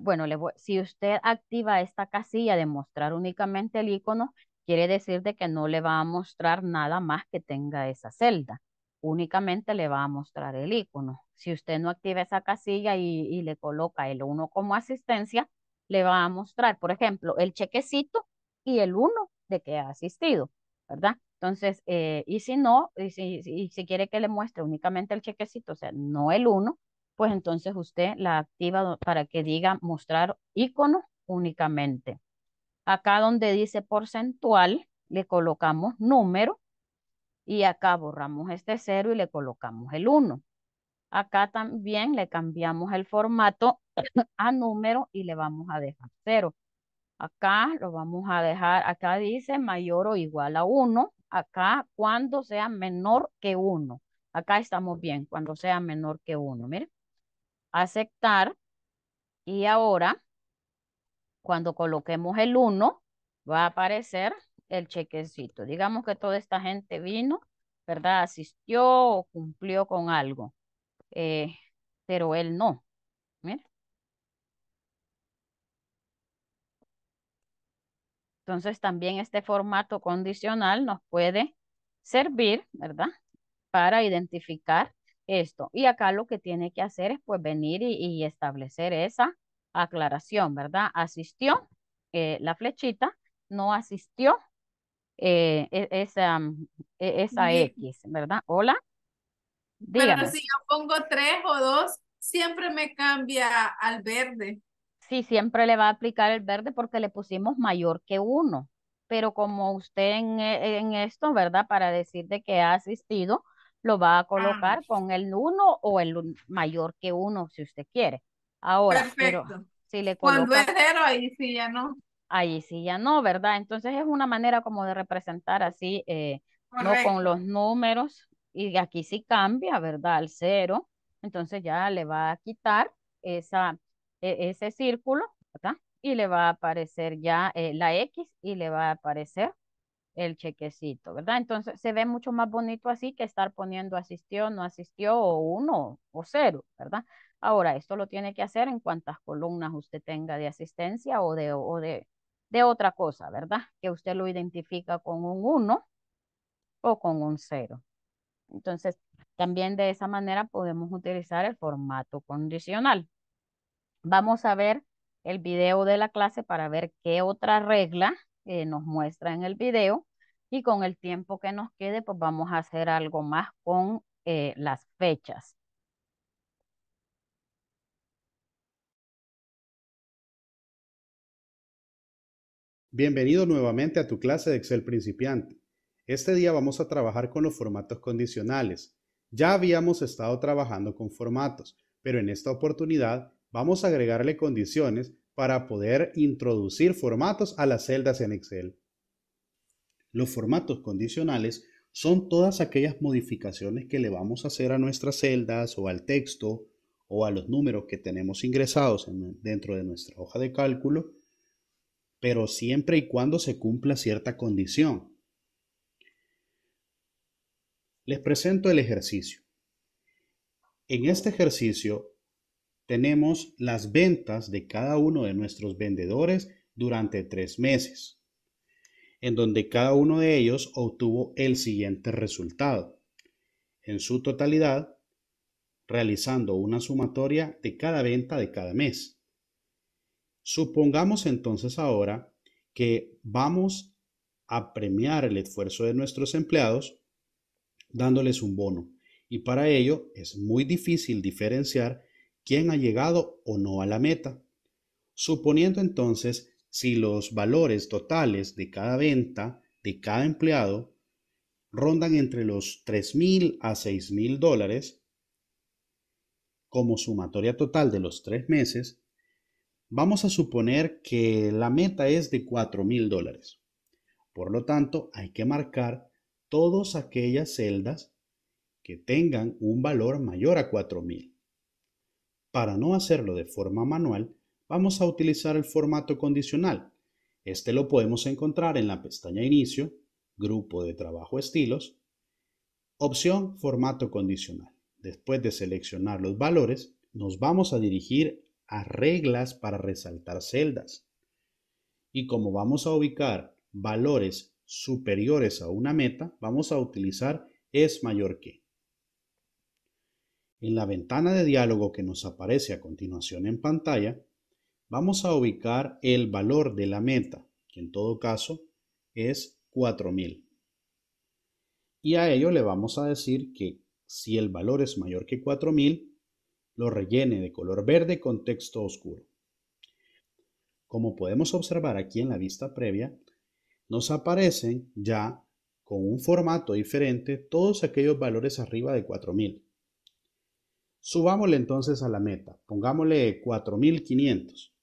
bueno, le si usted activa esta casilla de mostrar únicamente el icono, quiere decir de que no le va a mostrar nada más que tenga esa celda. Únicamente le va a mostrar el icono. Si usted no activa esa casilla y, le coloca el 1 como asistencia, le va a mostrar, por ejemplo, el chequecito y el 1 de que ha asistido, ¿verdad? Entonces, eh, y si no, y si, y si quiere que le muestre únicamente el chequecito, o sea, no el 1, pues entonces usted la activa para que diga mostrar icono únicamente. Acá donde dice porcentual, le colocamos número y acá borramos este 0 y le colocamos el 1. Acá también le cambiamos el formato a número y le vamos a dejar 0. Acá lo vamos a dejar, acá dice mayor o igual a 1. Acá cuando sea menor que 1. Acá estamos bien, cuando sea menor que 1. Miren aceptar y ahora cuando coloquemos el 1 va a aparecer el chequecito. Digamos que toda esta gente vino, ¿verdad? Asistió o cumplió con algo, eh, pero él no. Entonces también este formato condicional nos puede servir, ¿verdad? Para identificar esto. Y acá lo que tiene que hacer es pues venir y, establecer esa aclaración, ¿verdad? Asistió eh, la flechita, no asistió eh, e, esa, e, esa X, ¿verdad? Hola. Pero si yo pongo tres o dos, siempre me cambia al verde. Sí, siempre le va a aplicar el verde porque le pusimos mayor que uno. Pero como usted en, en esto, ¿verdad? Para decir de que ha asistido, lo va a colocar ah. con el 1 o el mayor que 1 si usted quiere. Ahora, pero si le coloca, Cuando es cero, ahí sí ya no. Ahí sí ya no, ¿verdad? Entonces es una manera como de representar así, eh, no con los números, y aquí sí cambia, ¿verdad? Al cero, entonces ya le va a quitar esa, e, ese círculo, ¿verdad? Y le va a aparecer ya eh, la X y le va a aparecer el chequecito, ¿verdad? Entonces se ve mucho más bonito así que estar poniendo asistió, no asistió o uno o cero, ¿verdad? Ahora, esto lo tiene que hacer en cuantas columnas usted tenga de asistencia o de, o de, de otra cosa, ¿verdad? Que usted lo identifica con un 1 o con un 0. Entonces, también de esa manera podemos utilizar el formato condicional. Vamos a ver el video de la clase para ver qué otra regla eh, nos muestra en el video y con el tiempo que nos quede, pues vamos a hacer algo más con eh, las fechas. Bienvenido nuevamente a tu clase de Excel principiante. Este día vamos a trabajar con los formatos condicionales. Ya habíamos estado trabajando con formatos, pero en esta oportunidad vamos a agregarle condiciones para poder introducir formatos a las celdas en Excel. Los formatos condicionales son todas aquellas modificaciones que le vamos a hacer a nuestras celdas o al texto o a los números que tenemos ingresados dentro de nuestra hoja de cálculo, pero siempre y cuando se cumpla cierta condición. Les presento el ejercicio. En este ejercicio tenemos las ventas de cada uno de nuestros vendedores durante tres meses en donde cada uno de ellos obtuvo el siguiente resultado. En su totalidad, realizando una sumatoria de cada venta de cada mes. Supongamos entonces ahora que vamos a premiar el esfuerzo de nuestros empleados dándoles un bono. Y para ello es muy difícil diferenciar quién ha llegado o no a la meta. Suponiendo entonces si los valores totales de cada venta de cada empleado rondan entre los 3.000 a 6.000 dólares como sumatoria total de los tres meses, vamos a suponer que la meta es de 4.000 dólares. Por lo tanto, hay que marcar todas aquellas celdas que tengan un valor mayor a 4000. Para no hacerlo de forma manual, vamos a utilizar el formato condicional. Este lo podemos encontrar en la pestaña Inicio, Grupo de Trabajo Estilos, opción Formato condicional. Después de seleccionar los valores, nos vamos a dirigir a Reglas para resaltar celdas. Y como vamos a ubicar valores superiores a una meta, vamos a utilizar es mayor que. En la ventana de diálogo que nos aparece a continuación en pantalla, vamos a ubicar el valor de la meta, que en todo caso es 4000. Y a ello le vamos a decir que si el valor es mayor que 4000, lo rellene de color verde con texto oscuro. Como podemos observar aquí en la vista previa, nos aparecen ya con un formato diferente todos aquellos valores arriba de 4000. Subámosle entonces a la meta, pongámosle 4500.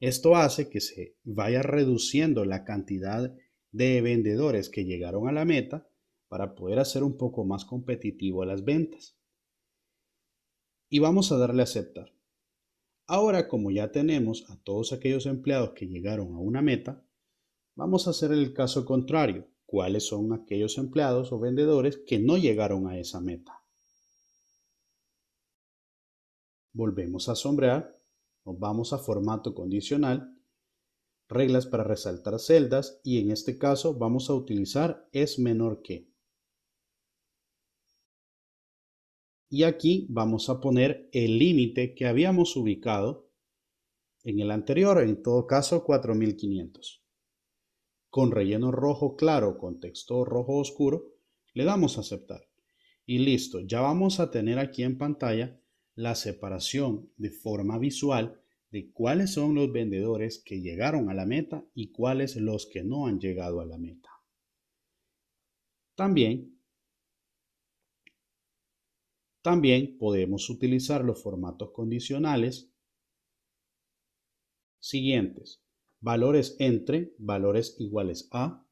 Esto hace que se vaya reduciendo la cantidad de vendedores que llegaron a la meta para poder hacer un poco más competitivo las ventas. Y vamos a darle a aceptar. Ahora, como ya tenemos a todos aquellos empleados que llegaron a una meta, vamos a hacer el caso contrario cuáles son aquellos empleados o vendedores que no llegaron a esa meta. Volvemos a sombrear, nos vamos a formato condicional, reglas para resaltar celdas y en este caso vamos a utilizar es menor que. Y aquí vamos a poner el límite que habíamos ubicado en el anterior, en todo caso 4500 con relleno rojo claro con texto rojo oscuro, le damos a aceptar. Y listo, ya vamos a tener aquí en pantalla la separación de forma visual de cuáles son los vendedores que llegaron a la meta y cuáles los que no han llegado a la meta. También, también podemos utilizar los formatos condicionales siguientes valores entre, valores iguales a,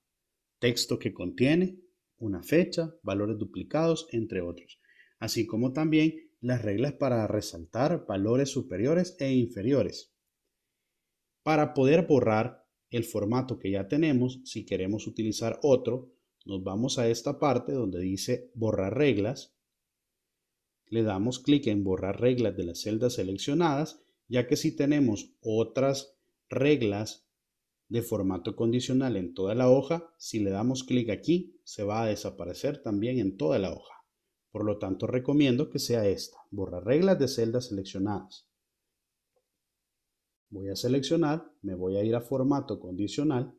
texto que contiene, una fecha, valores duplicados, entre otros, así como también las reglas para resaltar valores superiores e inferiores. Para poder borrar el formato que ya tenemos, si queremos utilizar otro, nos vamos a esta parte donde dice borrar reglas, le damos clic en borrar reglas de las celdas seleccionadas, ya que si tenemos otras reglas de formato condicional en toda la hoja, si le damos clic aquí, se va a desaparecer también en toda la hoja. Por lo tanto, recomiendo que sea esta, borrar reglas de celdas seleccionadas. Voy a seleccionar, me voy a ir a formato condicional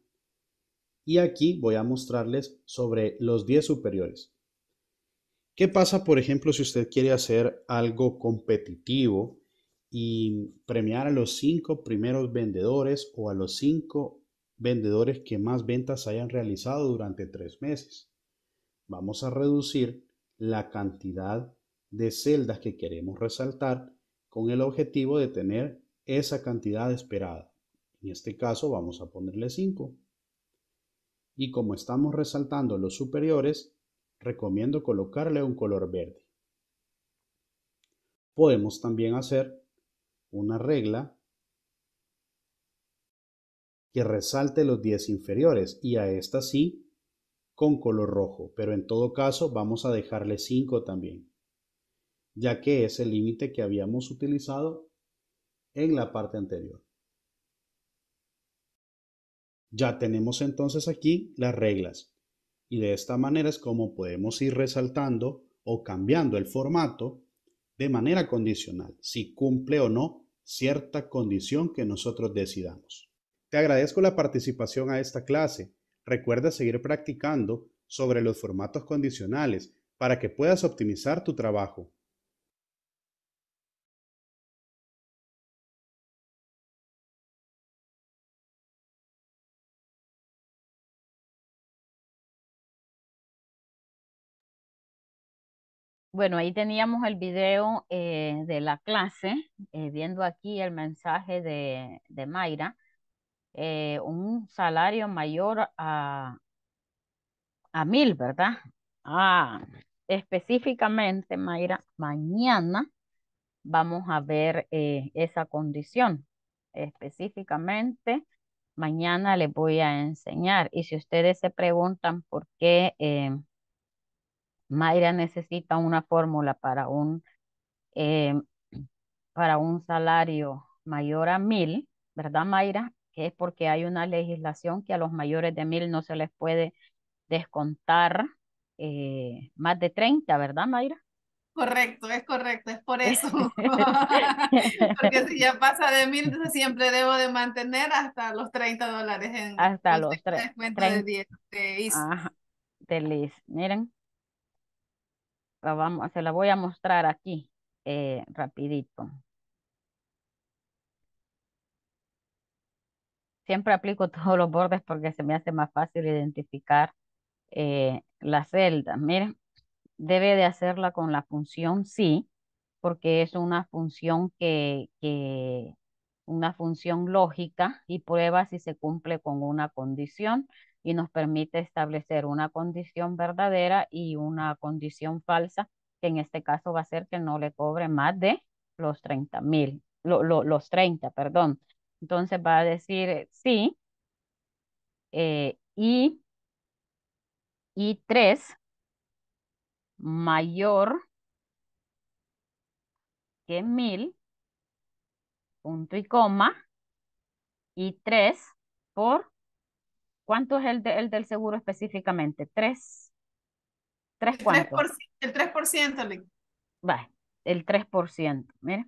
y aquí voy a mostrarles sobre los 10 superiores. ¿Qué pasa, por ejemplo, si usted quiere hacer algo competitivo y premiar a los cinco primeros vendedores o a los cinco vendedores que más ventas hayan realizado durante tres meses. Vamos a reducir la cantidad de celdas que queremos resaltar con el objetivo de tener esa cantidad esperada. En este caso vamos a ponerle 5. Y como estamos resaltando los superiores, recomiendo colocarle un color verde. Podemos también hacer una regla que resalte los 10 inferiores y a esta sí con color rojo, pero en todo caso vamos a dejarle 5 también, ya que es el límite que habíamos utilizado en la parte anterior. Ya tenemos entonces aquí las reglas y de esta manera es como podemos ir resaltando o cambiando el formato de manera condicional, si cumple o no cierta condición que nosotros decidamos. Te agradezco la participación a esta clase. Recuerda seguir practicando sobre los formatos condicionales para que puedas optimizar tu trabajo. Bueno, ahí teníamos el video eh, de la clase, eh, viendo aquí el mensaje de, de Mayra. Eh, un salario mayor a, a mil, ¿verdad? Ah, específicamente, Mayra, mañana vamos a ver esa condición. Específicamente, mañana les voy a enseñar. Y si ustedes se preguntan por qué Mayra necesita una fórmula para un, eh, para un salario mayor a mil, ¿verdad, Mayra? Que es porque hay una legislación que a los mayores de mil no se les puede descontar eh, más de 30, ¿verdad, Mayra? Correcto, es correcto, es por eso. Porque si ya pasa de mil, entonces siempre debo de mantener hasta los 30 dólares en hasta los 30 de 10 de Ajá, de Miren, vamos, se la voy a mostrar aquí eh, rapidito. Siempre aplico todos los bordes porque se me hace más fácil identificar eh, las celdas. Miren, debe de hacerla con la función sí, porque es una función que, que una función lógica y prueba si se cumple con una condición y nos permite establecer una condición verdadera y una condición falsa, que en este caso va a ser que no le cobre más de los 30 mil, los 30, perdón. Entonces va a decir eh, sí eh, y, y 3 mayor que mil, punto y coma, y 3 por ¿Cuánto es el, el del seguro específicamente? ¿Tres? ¿Tres cuánto? El 3%, Va, el 3%, mire.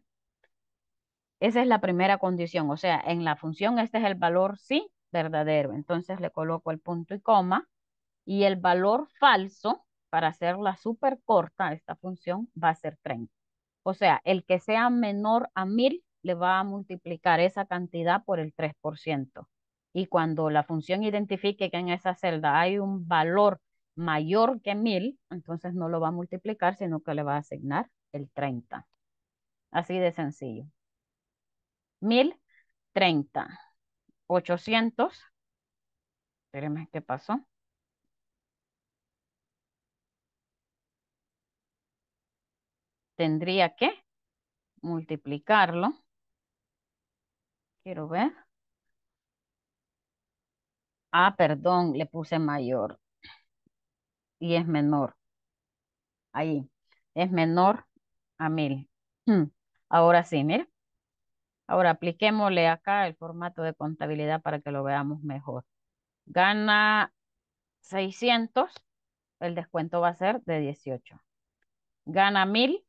Esa es la primera condición, o sea, en la función este es el valor sí verdadero, entonces le coloco el punto y coma, y el valor falso, para hacerla súper corta, esta función va a ser 30. O sea, el que sea menor a 1000 le va a multiplicar esa cantidad por el 3% y cuando la función identifique que en esa celda hay un valor mayor que 1000, entonces no lo va a multiplicar, sino que le va a asignar el 30. Así de sencillo. 1030. 800. Espérenme, ¿qué pasó? Tendría que multiplicarlo. Quiero ver. Ah, perdón, le puse mayor. Y es menor. Ahí. Es menor a mil. Ahora sí, mire. Ahora apliquémosle acá el formato de contabilidad para que lo veamos mejor. Gana 600, el descuento va a ser de 18. Gana 1000,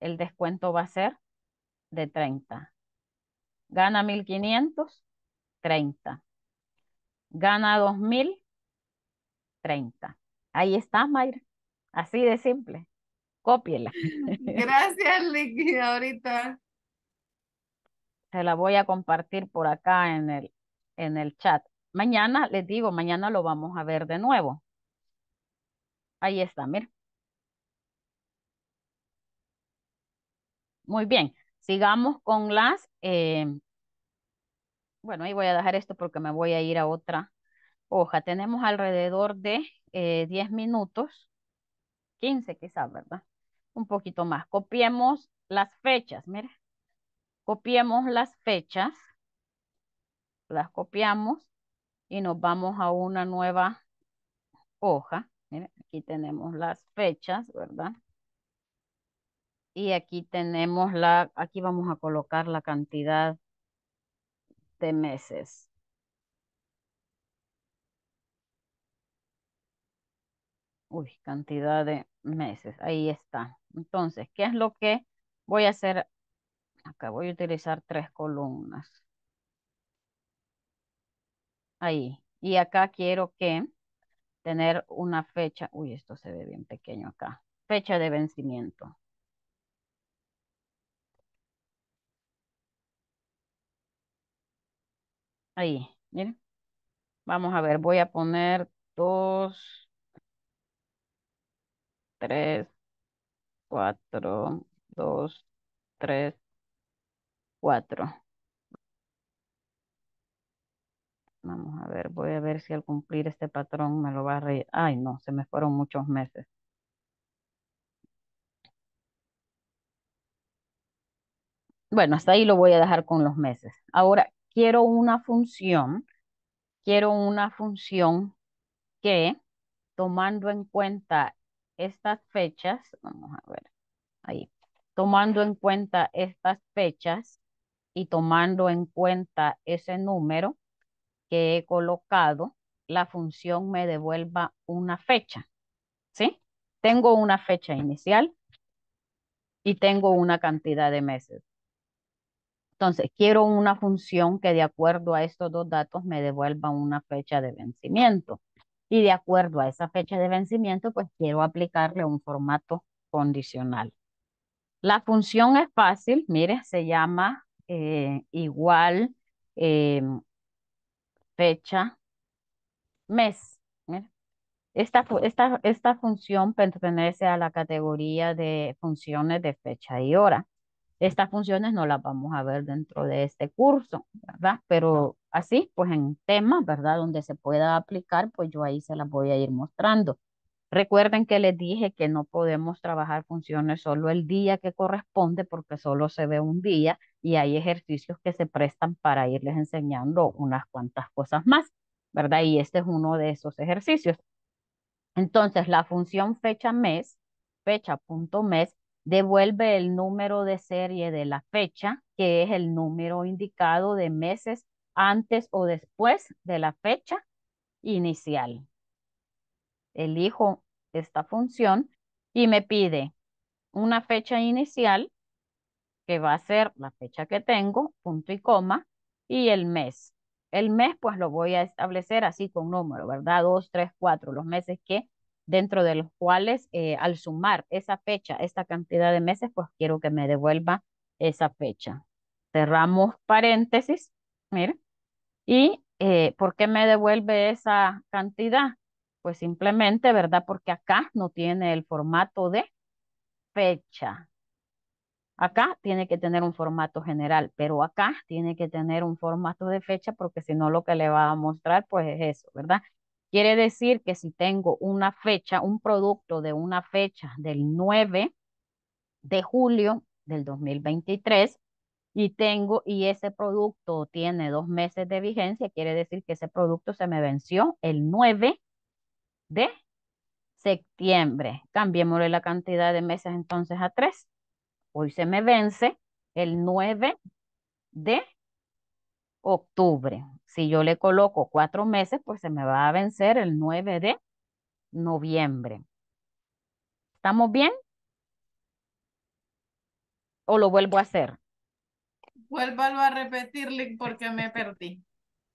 el descuento va a ser de 30. Gana 1500, 30 gana 2030. Ahí está, Mayra. Así de simple. Cópiela. Gracias, Licky. Ahorita. Se la voy a compartir por acá en el, en el chat. Mañana, les digo, mañana lo vamos a ver de nuevo. Ahí está, mira. Muy bien. Sigamos con las eh, bueno, ahí voy a dejar esto porque me voy a ir a otra hoja. Tenemos alrededor de 10 eh, minutos, 15 quizás, ¿verdad? Un poquito más. Copiemos las fechas, mire. Copiemos las fechas. Las copiamos y nos vamos a una nueva hoja. Mire, aquí tenemos las fechas, ¿verdad? Y aquí tenemos la, aquí vamos a colocar la cantidad de meses. Uy, cantidad de meses. Ahí está. Entonces, ¿qué es lo que voy a hacer? Acá voy a utilizar tres columnas. Ahí. Y acá quiero que tener una fecha. Uy, esto se ve bien pequeño acá. Fecha de vencimiento. Ahí, miren. Vamos a ver, voy a poner dos, tres, cuatro, dos, tres, cuatro. Vamos a ver, voy a ver si al cumplir este patrón me lo va a reír. Ay, no, se me fueron muchos meses. Bueno, hasta ahí lo voy a dejar con los meses. Ahora, quiero una función, quiero una función que, tomando en cuenta estas fechas, vamos a ver, ahí, tomando en cuenta estas fechas y tomando en cuenta ese número que he colocado, la función me devuelva una fecha, ¿sí? Tengo una fecha inicial y tengo una cantidad de meses. Entonces, quiero una función que de acuerdo a estos dos datos me devuelva una fecha de vencimiento. Y de acuerdo a esa fecha de vencimiento, pues quiero aplicarle un formato condicional. La función es fácil, mire, se llama eh, igual eh, fecha mes. Esta, esta, esta función pertenece a la categoría de funciones de fecha y hora. Estas funciones no las vamos a ver dentro de este curso, ¿verdad? Pero así, pues en temas, ¿verdad? Donde se pueda aplicar, pues yo ahí se las voy a ir mostrando. Recuerden que les dije que no podemos trabajar funciones solo el día que corresponde porque solo se ve un día y hay ejercicios que se prestan para irles enseñando unas cuantas cosas más, ¿verdad? Y este es uno de esos ejercicios. Entonces, la función fecha mes, fecha punto mes, devuelve el número de serie de la fecha, que es el número indicado de meses antes o después de la fecha inicial. Elijo esta función y me pide una fecha inicial, que va a ser la fecha que tengo, punto y coma, y el mes. El mes, pues lo voy a establecer así con número, ¿verdad? Dos, tres, cuatro, los meses que dentro de los cuales eh, al sumar esa fecha, esta cantidad de meses, pues quiero que me devuelva esa fecha. Cerramos paréntesis, mire, y eh, ¿por qué me devuelve esa cantidad? Pues simplemente, ¿verdad? Porque acá no tiene el formato de fecha. Acá tiene que tener un formato general, pero acá tiene que tener un formato de fecha porque si no lo que le va a mostrar pues es eso, ¿verdad? Quiere decir que si tengo una fecha, un producto de una fecha del 9 de julio del 2023 y tengo y ese producto tiene dos meses de vigencia, quiere decir que ese producto se me venció el 9 de septiembre. Cambiémosle la cantidad de meses entonces a 3. Hoy se me vence el 9 de octubre. Si yo le coloco cuatro meses, pues se me va a vencer el 9 de noviembre. ¿Estamos bien? ¿O lo vuelvo a hacer? Vuélvalo a repetirle porque me perdí.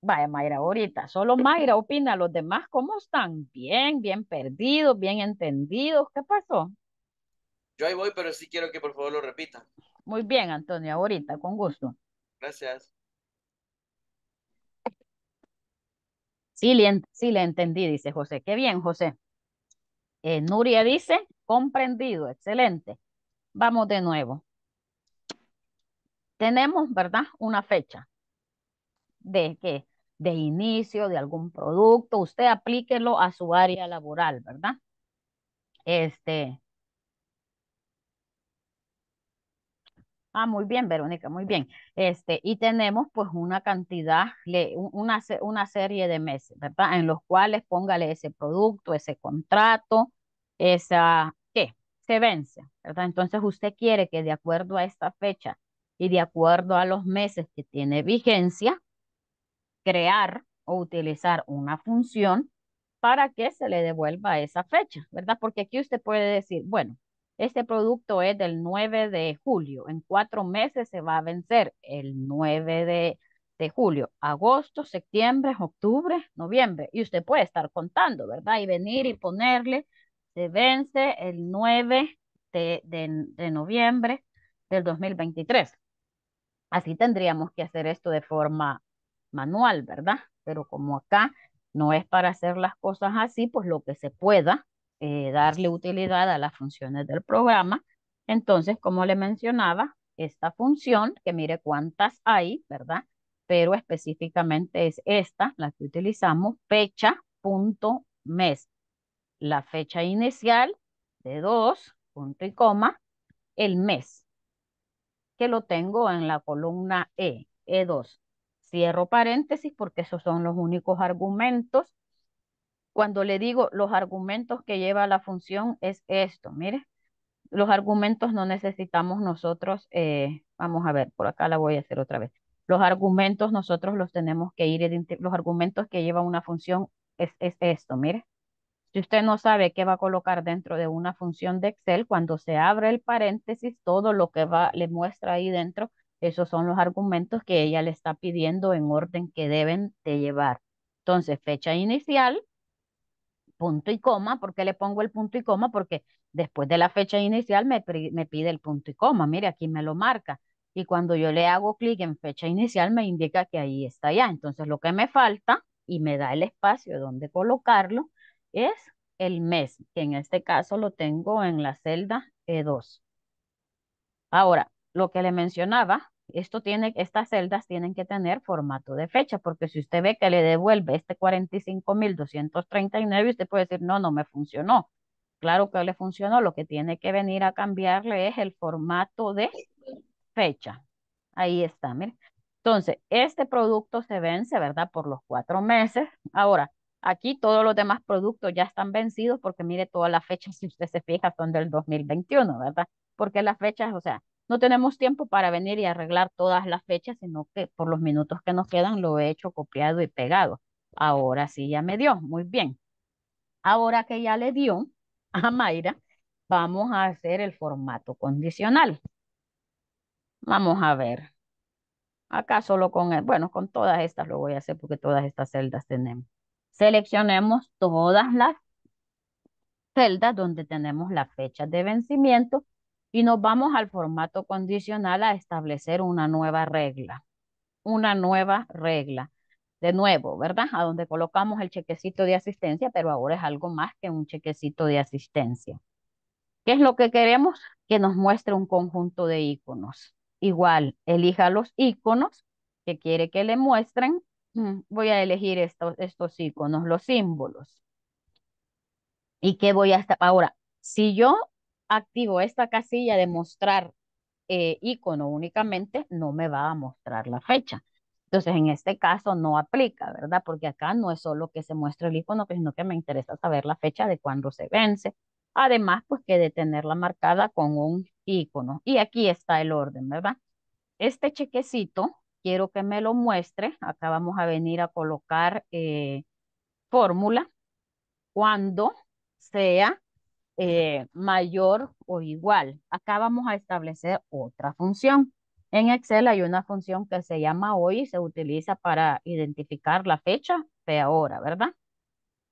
Vaya, Mayra, ahorita. Solo Mayra opina. ¿Los demás cómo están? Bien, bien perdidos, bien entendidos. ¿Qué pasó? Yo ahí voy, pero sí quiero que por favor lo repita. Muy bien, Antonio, ahorita, con gusto. Gracias. Sí le, sí le entendí, dice José. Qué bien, José. Eh, Nuria dice, comprendido, excelente. Vamos de nuevo. Tenemos, ¿verdad? Una fecha de que de inicio de algún producto. Usted aplíquelo a su área laboral, ¿verdad? Este, Ah, muy bien, Verónica, muy bien. Este, y tenemos pues una cantidad, una, una serie de meses, ¿verdad? En los cuales póngale ese producto, ese contrato, esa, ¿qué? Se vence, ¿verdad? Entonces usted quiere que de acuerdo a esta fecha y de acuerdo a los meses que tiene vigencia, crear o utilizar una función para que se le devuelva esa fecha, ¿verdad? Porque aquí usted puede decir, bueno, este producto es del 9 de julio. En cuatro meses se va a vencer el 9 de de julio, agosto, septiembre, octubre, noviembre. Y usted puede estar contando, ¿verdad? Y venir y ponerle, se vence el 9 de, de noviembre del 2023. Así tendríamos que hacer esto de forma manual, ¿verdad? Pero como acá no es para hacer las cosas así, pues lo que se pueda eh, darle utilidad a las funciones del programa. Entonces, como le mencionaba, esta función, que mire cuántas hay, ¿verdad? Pero específicamente es esta, la que utilizamos, fecha punto mes. La fecha inicial de 2, punto y coma, el mes, que lo tengo en la columna E, E2. Cierro paréntesis porque esos son los únicos argumentos cuando le digo los argumentos que lleva la función es esto, mire, los argumentos no necesitamos nosotros, eh, vamos a ver, por acá la voy a hacer otra vez. Los argumentos nosotros los tenemos que ir, los argumentos que lleva una función es, es esto, mire. Si usted no sabe qué va a colocar dentro de una función de Excel, cuando se abre el paréntesis, todo lo que va, le muestra ahí dentro, esos son los argumentos que ella le está pidiendo en orden que deben de llevar. Entonces, fecha inicial, punto y coma. ¿Por qué le pongo el punto y coma? Porque después de la fecha inicial me, me pide el punto y coma. Mire, aquí me lo marca. Y cuando yo le hago clic en fecha inicial, me indica que ahí está ya. Entonces, lo que me falta y me da el espacio donde colocarlo es el mes, que en este caso lo tengo en la celda E2. Ahora, lo que le mencionaba, esto tiene, estas celdas tienen que tener formato de fecha, porque si usted ve que le devuelve este 45.239, usted puede decir, no, no me funcionó. Claro que le funcionó, lo que tiene que venir a cambiarle es el formato de fecha. Ahí está, mire. Entonces, este producto se vence, ¿verdad? Por los cuatro meses. Ahora, aquí todos los demás productos ya están vencidos porque mire, todas las fechas, si usted se fija, son del 2021, ¿verdad? Porque las fechas, o sea, no tenemos tiempo para venir y arreglar todas las fechas, sino que por los minutos que nos quedan lo he hecho copiado y pegado. Ahora sí ya me dio, muy bien. Ahora que ya le dio a Mayra, vamos a hacer el formato condicional. Vamos a ver. Acá solo con, el, bueno, con todas estas lo voy a hacer porque todas estas celdas tenemos. Seleccionemos todas las celdas donde tenemos la fecha de vencimiento y nos vamos al formato condicional a establecer una nueva regla. Una nueva regla. De nuevo, ¿verdad? A donde colocamos el chequecito de asistencia, pero ahora es algo más que un chequecito de asistencia. ¿Qué es lo que queremos? Que nos muestre un conjunto de iconos. Igual, elija los iconos que quiere que le muestren. Mm, voy a elegir estos, estos iconos, los símbolos. ¿Y qué voy a estar? Ahora, si yo activo esta casilla de mostrar eh, icono únicamente, no me va a mostrar la fecha. Entonces, en este caso no aplica, ¿verdad? Porque acá no es solo que se muestre el icono, sino que me interesa saber la fecha de cuándo se vence. Además, pues que de tenerla marcada con un icono. Y aquí está el orden, ¿verdad? Este chequecito, quiero que me lo muestre. Acá vamos a venir a colocar eh, fórmula cuando sea eh, mayor o igual. Acá vamos a establecer otra función. En Excel hay una función que se llama hoy y se utiliza para identificar la fecha de ahora, ¿verdad?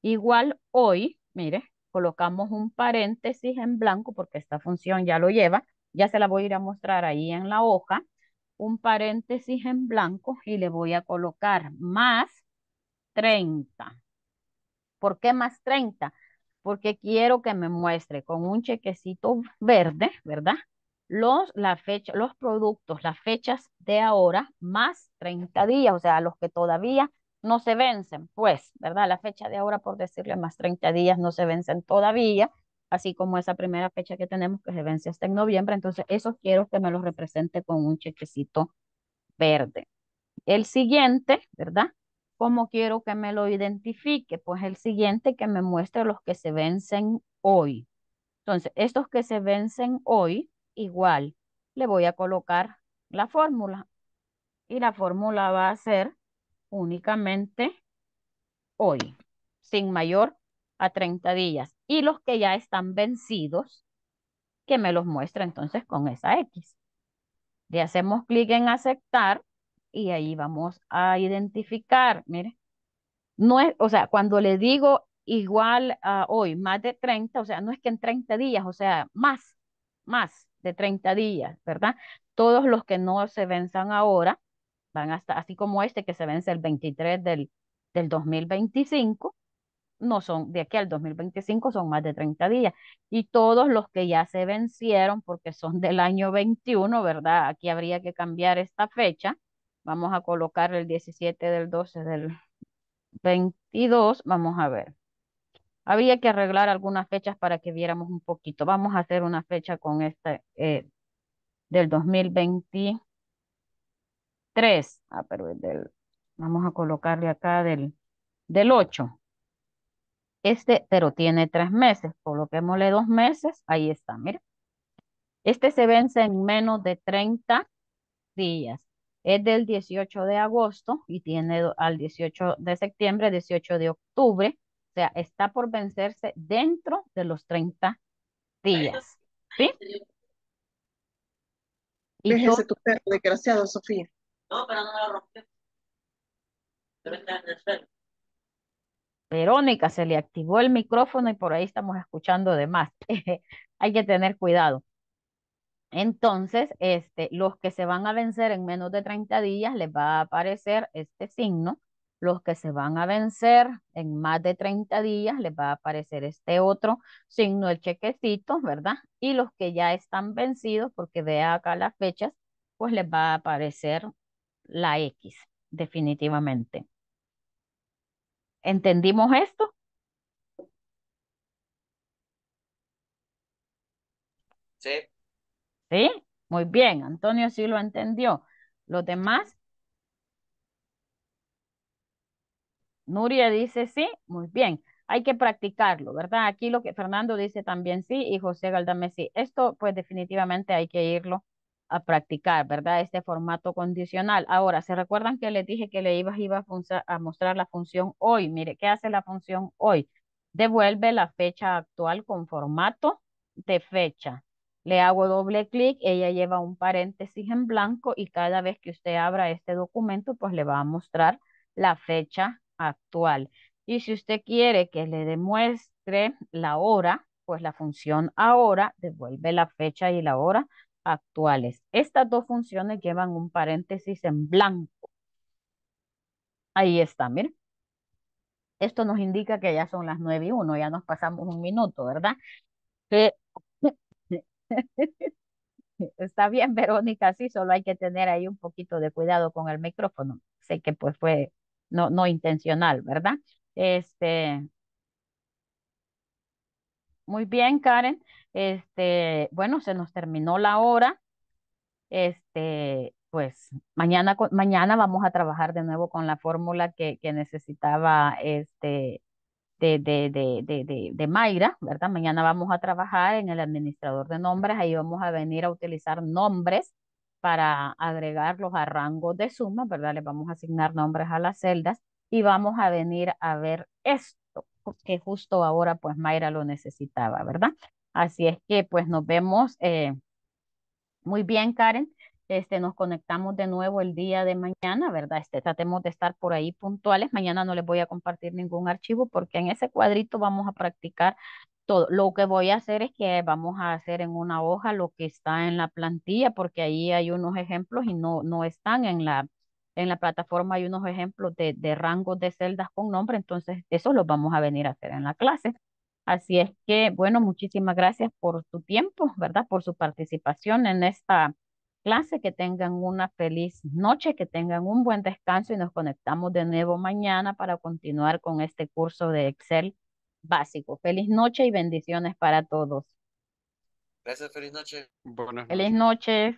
Igual hoy, mire, colocamos un paréntesis en blanco porque esta función ya lo lleva. Ya se la voy a ir a mostrar ahí en la hoja. Un paréntesis en blanco y le voy a colocar más 30. ¿Por qué más 30? Porque quiero que me muestre con un chequecito verde, ¿verdad? Los, la fecha, los productos, las fechas de ahora más 30 días, o sea, los que todavía no se vencen, pues, ¿verdad? La fecha de ahora, por decirle más 30 días, no se vencen todavía, así como esa primera fecha que tenemos que se vence hasta en noviembre, entonces esos quiero que me los represente con un chequecito verde. El siguiente, ¿verdad? ¿Cómo quiero que me lo identifique? Pues el siguiente que me muestre los que se vencen hoy. Entonces, estos que se vencen hoy, igual, le voy a colocar la fórmula. Y la fórmula va a ser únicamente hoy, sin mayor a 30 días. Y los que ya están vencidos, que me los muestre entonces con esa X. Le hacemos clic en aceptar y ahí vamos a identificar, mire, no es, o sea, cuando le digo igual a hoy, más de 30, o sea, no es que en 30 días, o sea, más, más de 30 días, ¿verdad? Todos los que no se venzan ahora van hasta, así como este que se vence el 23 del, del 2025, no son, de aquí al 2025 son más de 30 días. Y todos los que ya se vencieron, porque son del año 21, ¿verdad? Aquí habría que cambiar esta fecha. Vamos a colocar el 17 del 12 del 22. Vamos a ver. Había que arreglar algunas fechas para que viéramos un poquito. Vamos a hacer una fecha con este eh, del 2023. Ah, pero del, vamos a colocarle acá del, del 8. Este, pero tiene tres meses. Coloquémosle dos meses. Ahí está, mira. Este se vence en menos de 30 días. Es del 18 de agosto y tiene al 18 de septiembre, 18 de octubre. O sea, está por vencerse dentro de los 30 días. ¿Sí? Y Déjese tu perro, desgraciado, Sofía. No, pero no lo rompió. Pero está en el suelo. Verónica, se le activó el micrófono y por ahí estamos escuchando de más. Hay que tener cuidado. Entonces, este, los que se van a vencer en menos de 30 días les va a aparecer este signo. Los que se van a vencer en más de 30 días les va a aparecer este otro signo, el chequecito, ¿verdad? Y los que ya están vencidos, porque vea acá las fechas, pues les va a aparecer la X, definitivamente. ¿Entendimos esto? Sí. ¿Sí? Muy bien, Antonio sí lo entendió. ¿Los demás? Nuria dice sí, muy bien. Hay que practicarlo, ¿verdad? Aquí lo que Fernando dice también sí y José Galdame sí. Esto pues definitivamente hay que irlo a practicar, ¿verdad? Este formato condicional. Ahora, ¿se recuerdan que les dije que le iba, iba a, mostrar la función hoy? Mire, ¿qué hace la función hoy? Devuelve la fecha actual con formato de fecha. Le hago doble clic, ella lleva un paréntesis en blanco y cada vez que usted abra este documento, pues le va a mostrar la fecha actual. Y si usted quiere que le demuestre la hora, pues la función ahora devuelve la fecha y la hora actuales. Estas dos funciones llevan un paréntesis en blanco. Ahí está, miren. Esto nos indica que ya son las nueve y uno, ya nos pasamos un minuto, ¿verdad? Está bien, Verónica, sí, solo hay que tener ahí un poquito de cuidado con el micrófono. Sé que pues fue no, no intencional, ¿verdad? Este, muy bien, Karen. Este, bueno, se nos terminó la hora. Este, pues mañana, mañana vamos a trabajar de nuevo con la fórmula que, que necesitaba este, de, de, de, de, de Mayra, ¿verdad? Mañana vamos a trabajar en el administrador de nombres, ahí vamos a venir a utilizar nombres para agregarlos a rangos de suma, ¿verdad? Les vamos a asignar nombres a las celdas y vamos a venir a ver esto, porque justo ahora pues Mayra lo necesitaba, ¿verdad? Así es que pues nos vemos. Eh, muy bien, Karen. Este, nos conectamos de nuevo el día de mañana, ¿verdad? Este, tratemos de estar por ahí puntuales. Mañana no les voy a compartir ningún archivo porque en ese cuadrito vamos a practicar todo. Lo que voy a hacer es que vamos a hacer en una hoja lo que está en la plantilla porque ahí hay unos ejemplos y no, no están en la, en la plataforma. Hay unos ejemplos de, de rangos de celdas con nombre, entonces eso lo vamos a venir a hacer en la clase. Así es que, bueno, muchísimas gracias por su tiempo, ¿verdad? Por su participación en esta clase. Que tengan una feliz noche, que tengan un buen descanso y nos conectamos de nuevo mañana para continuar con este curso de Excel básico. Feliz noche y bendiciones para todos. Gracias, feliz noche. Buenas Feliz noches.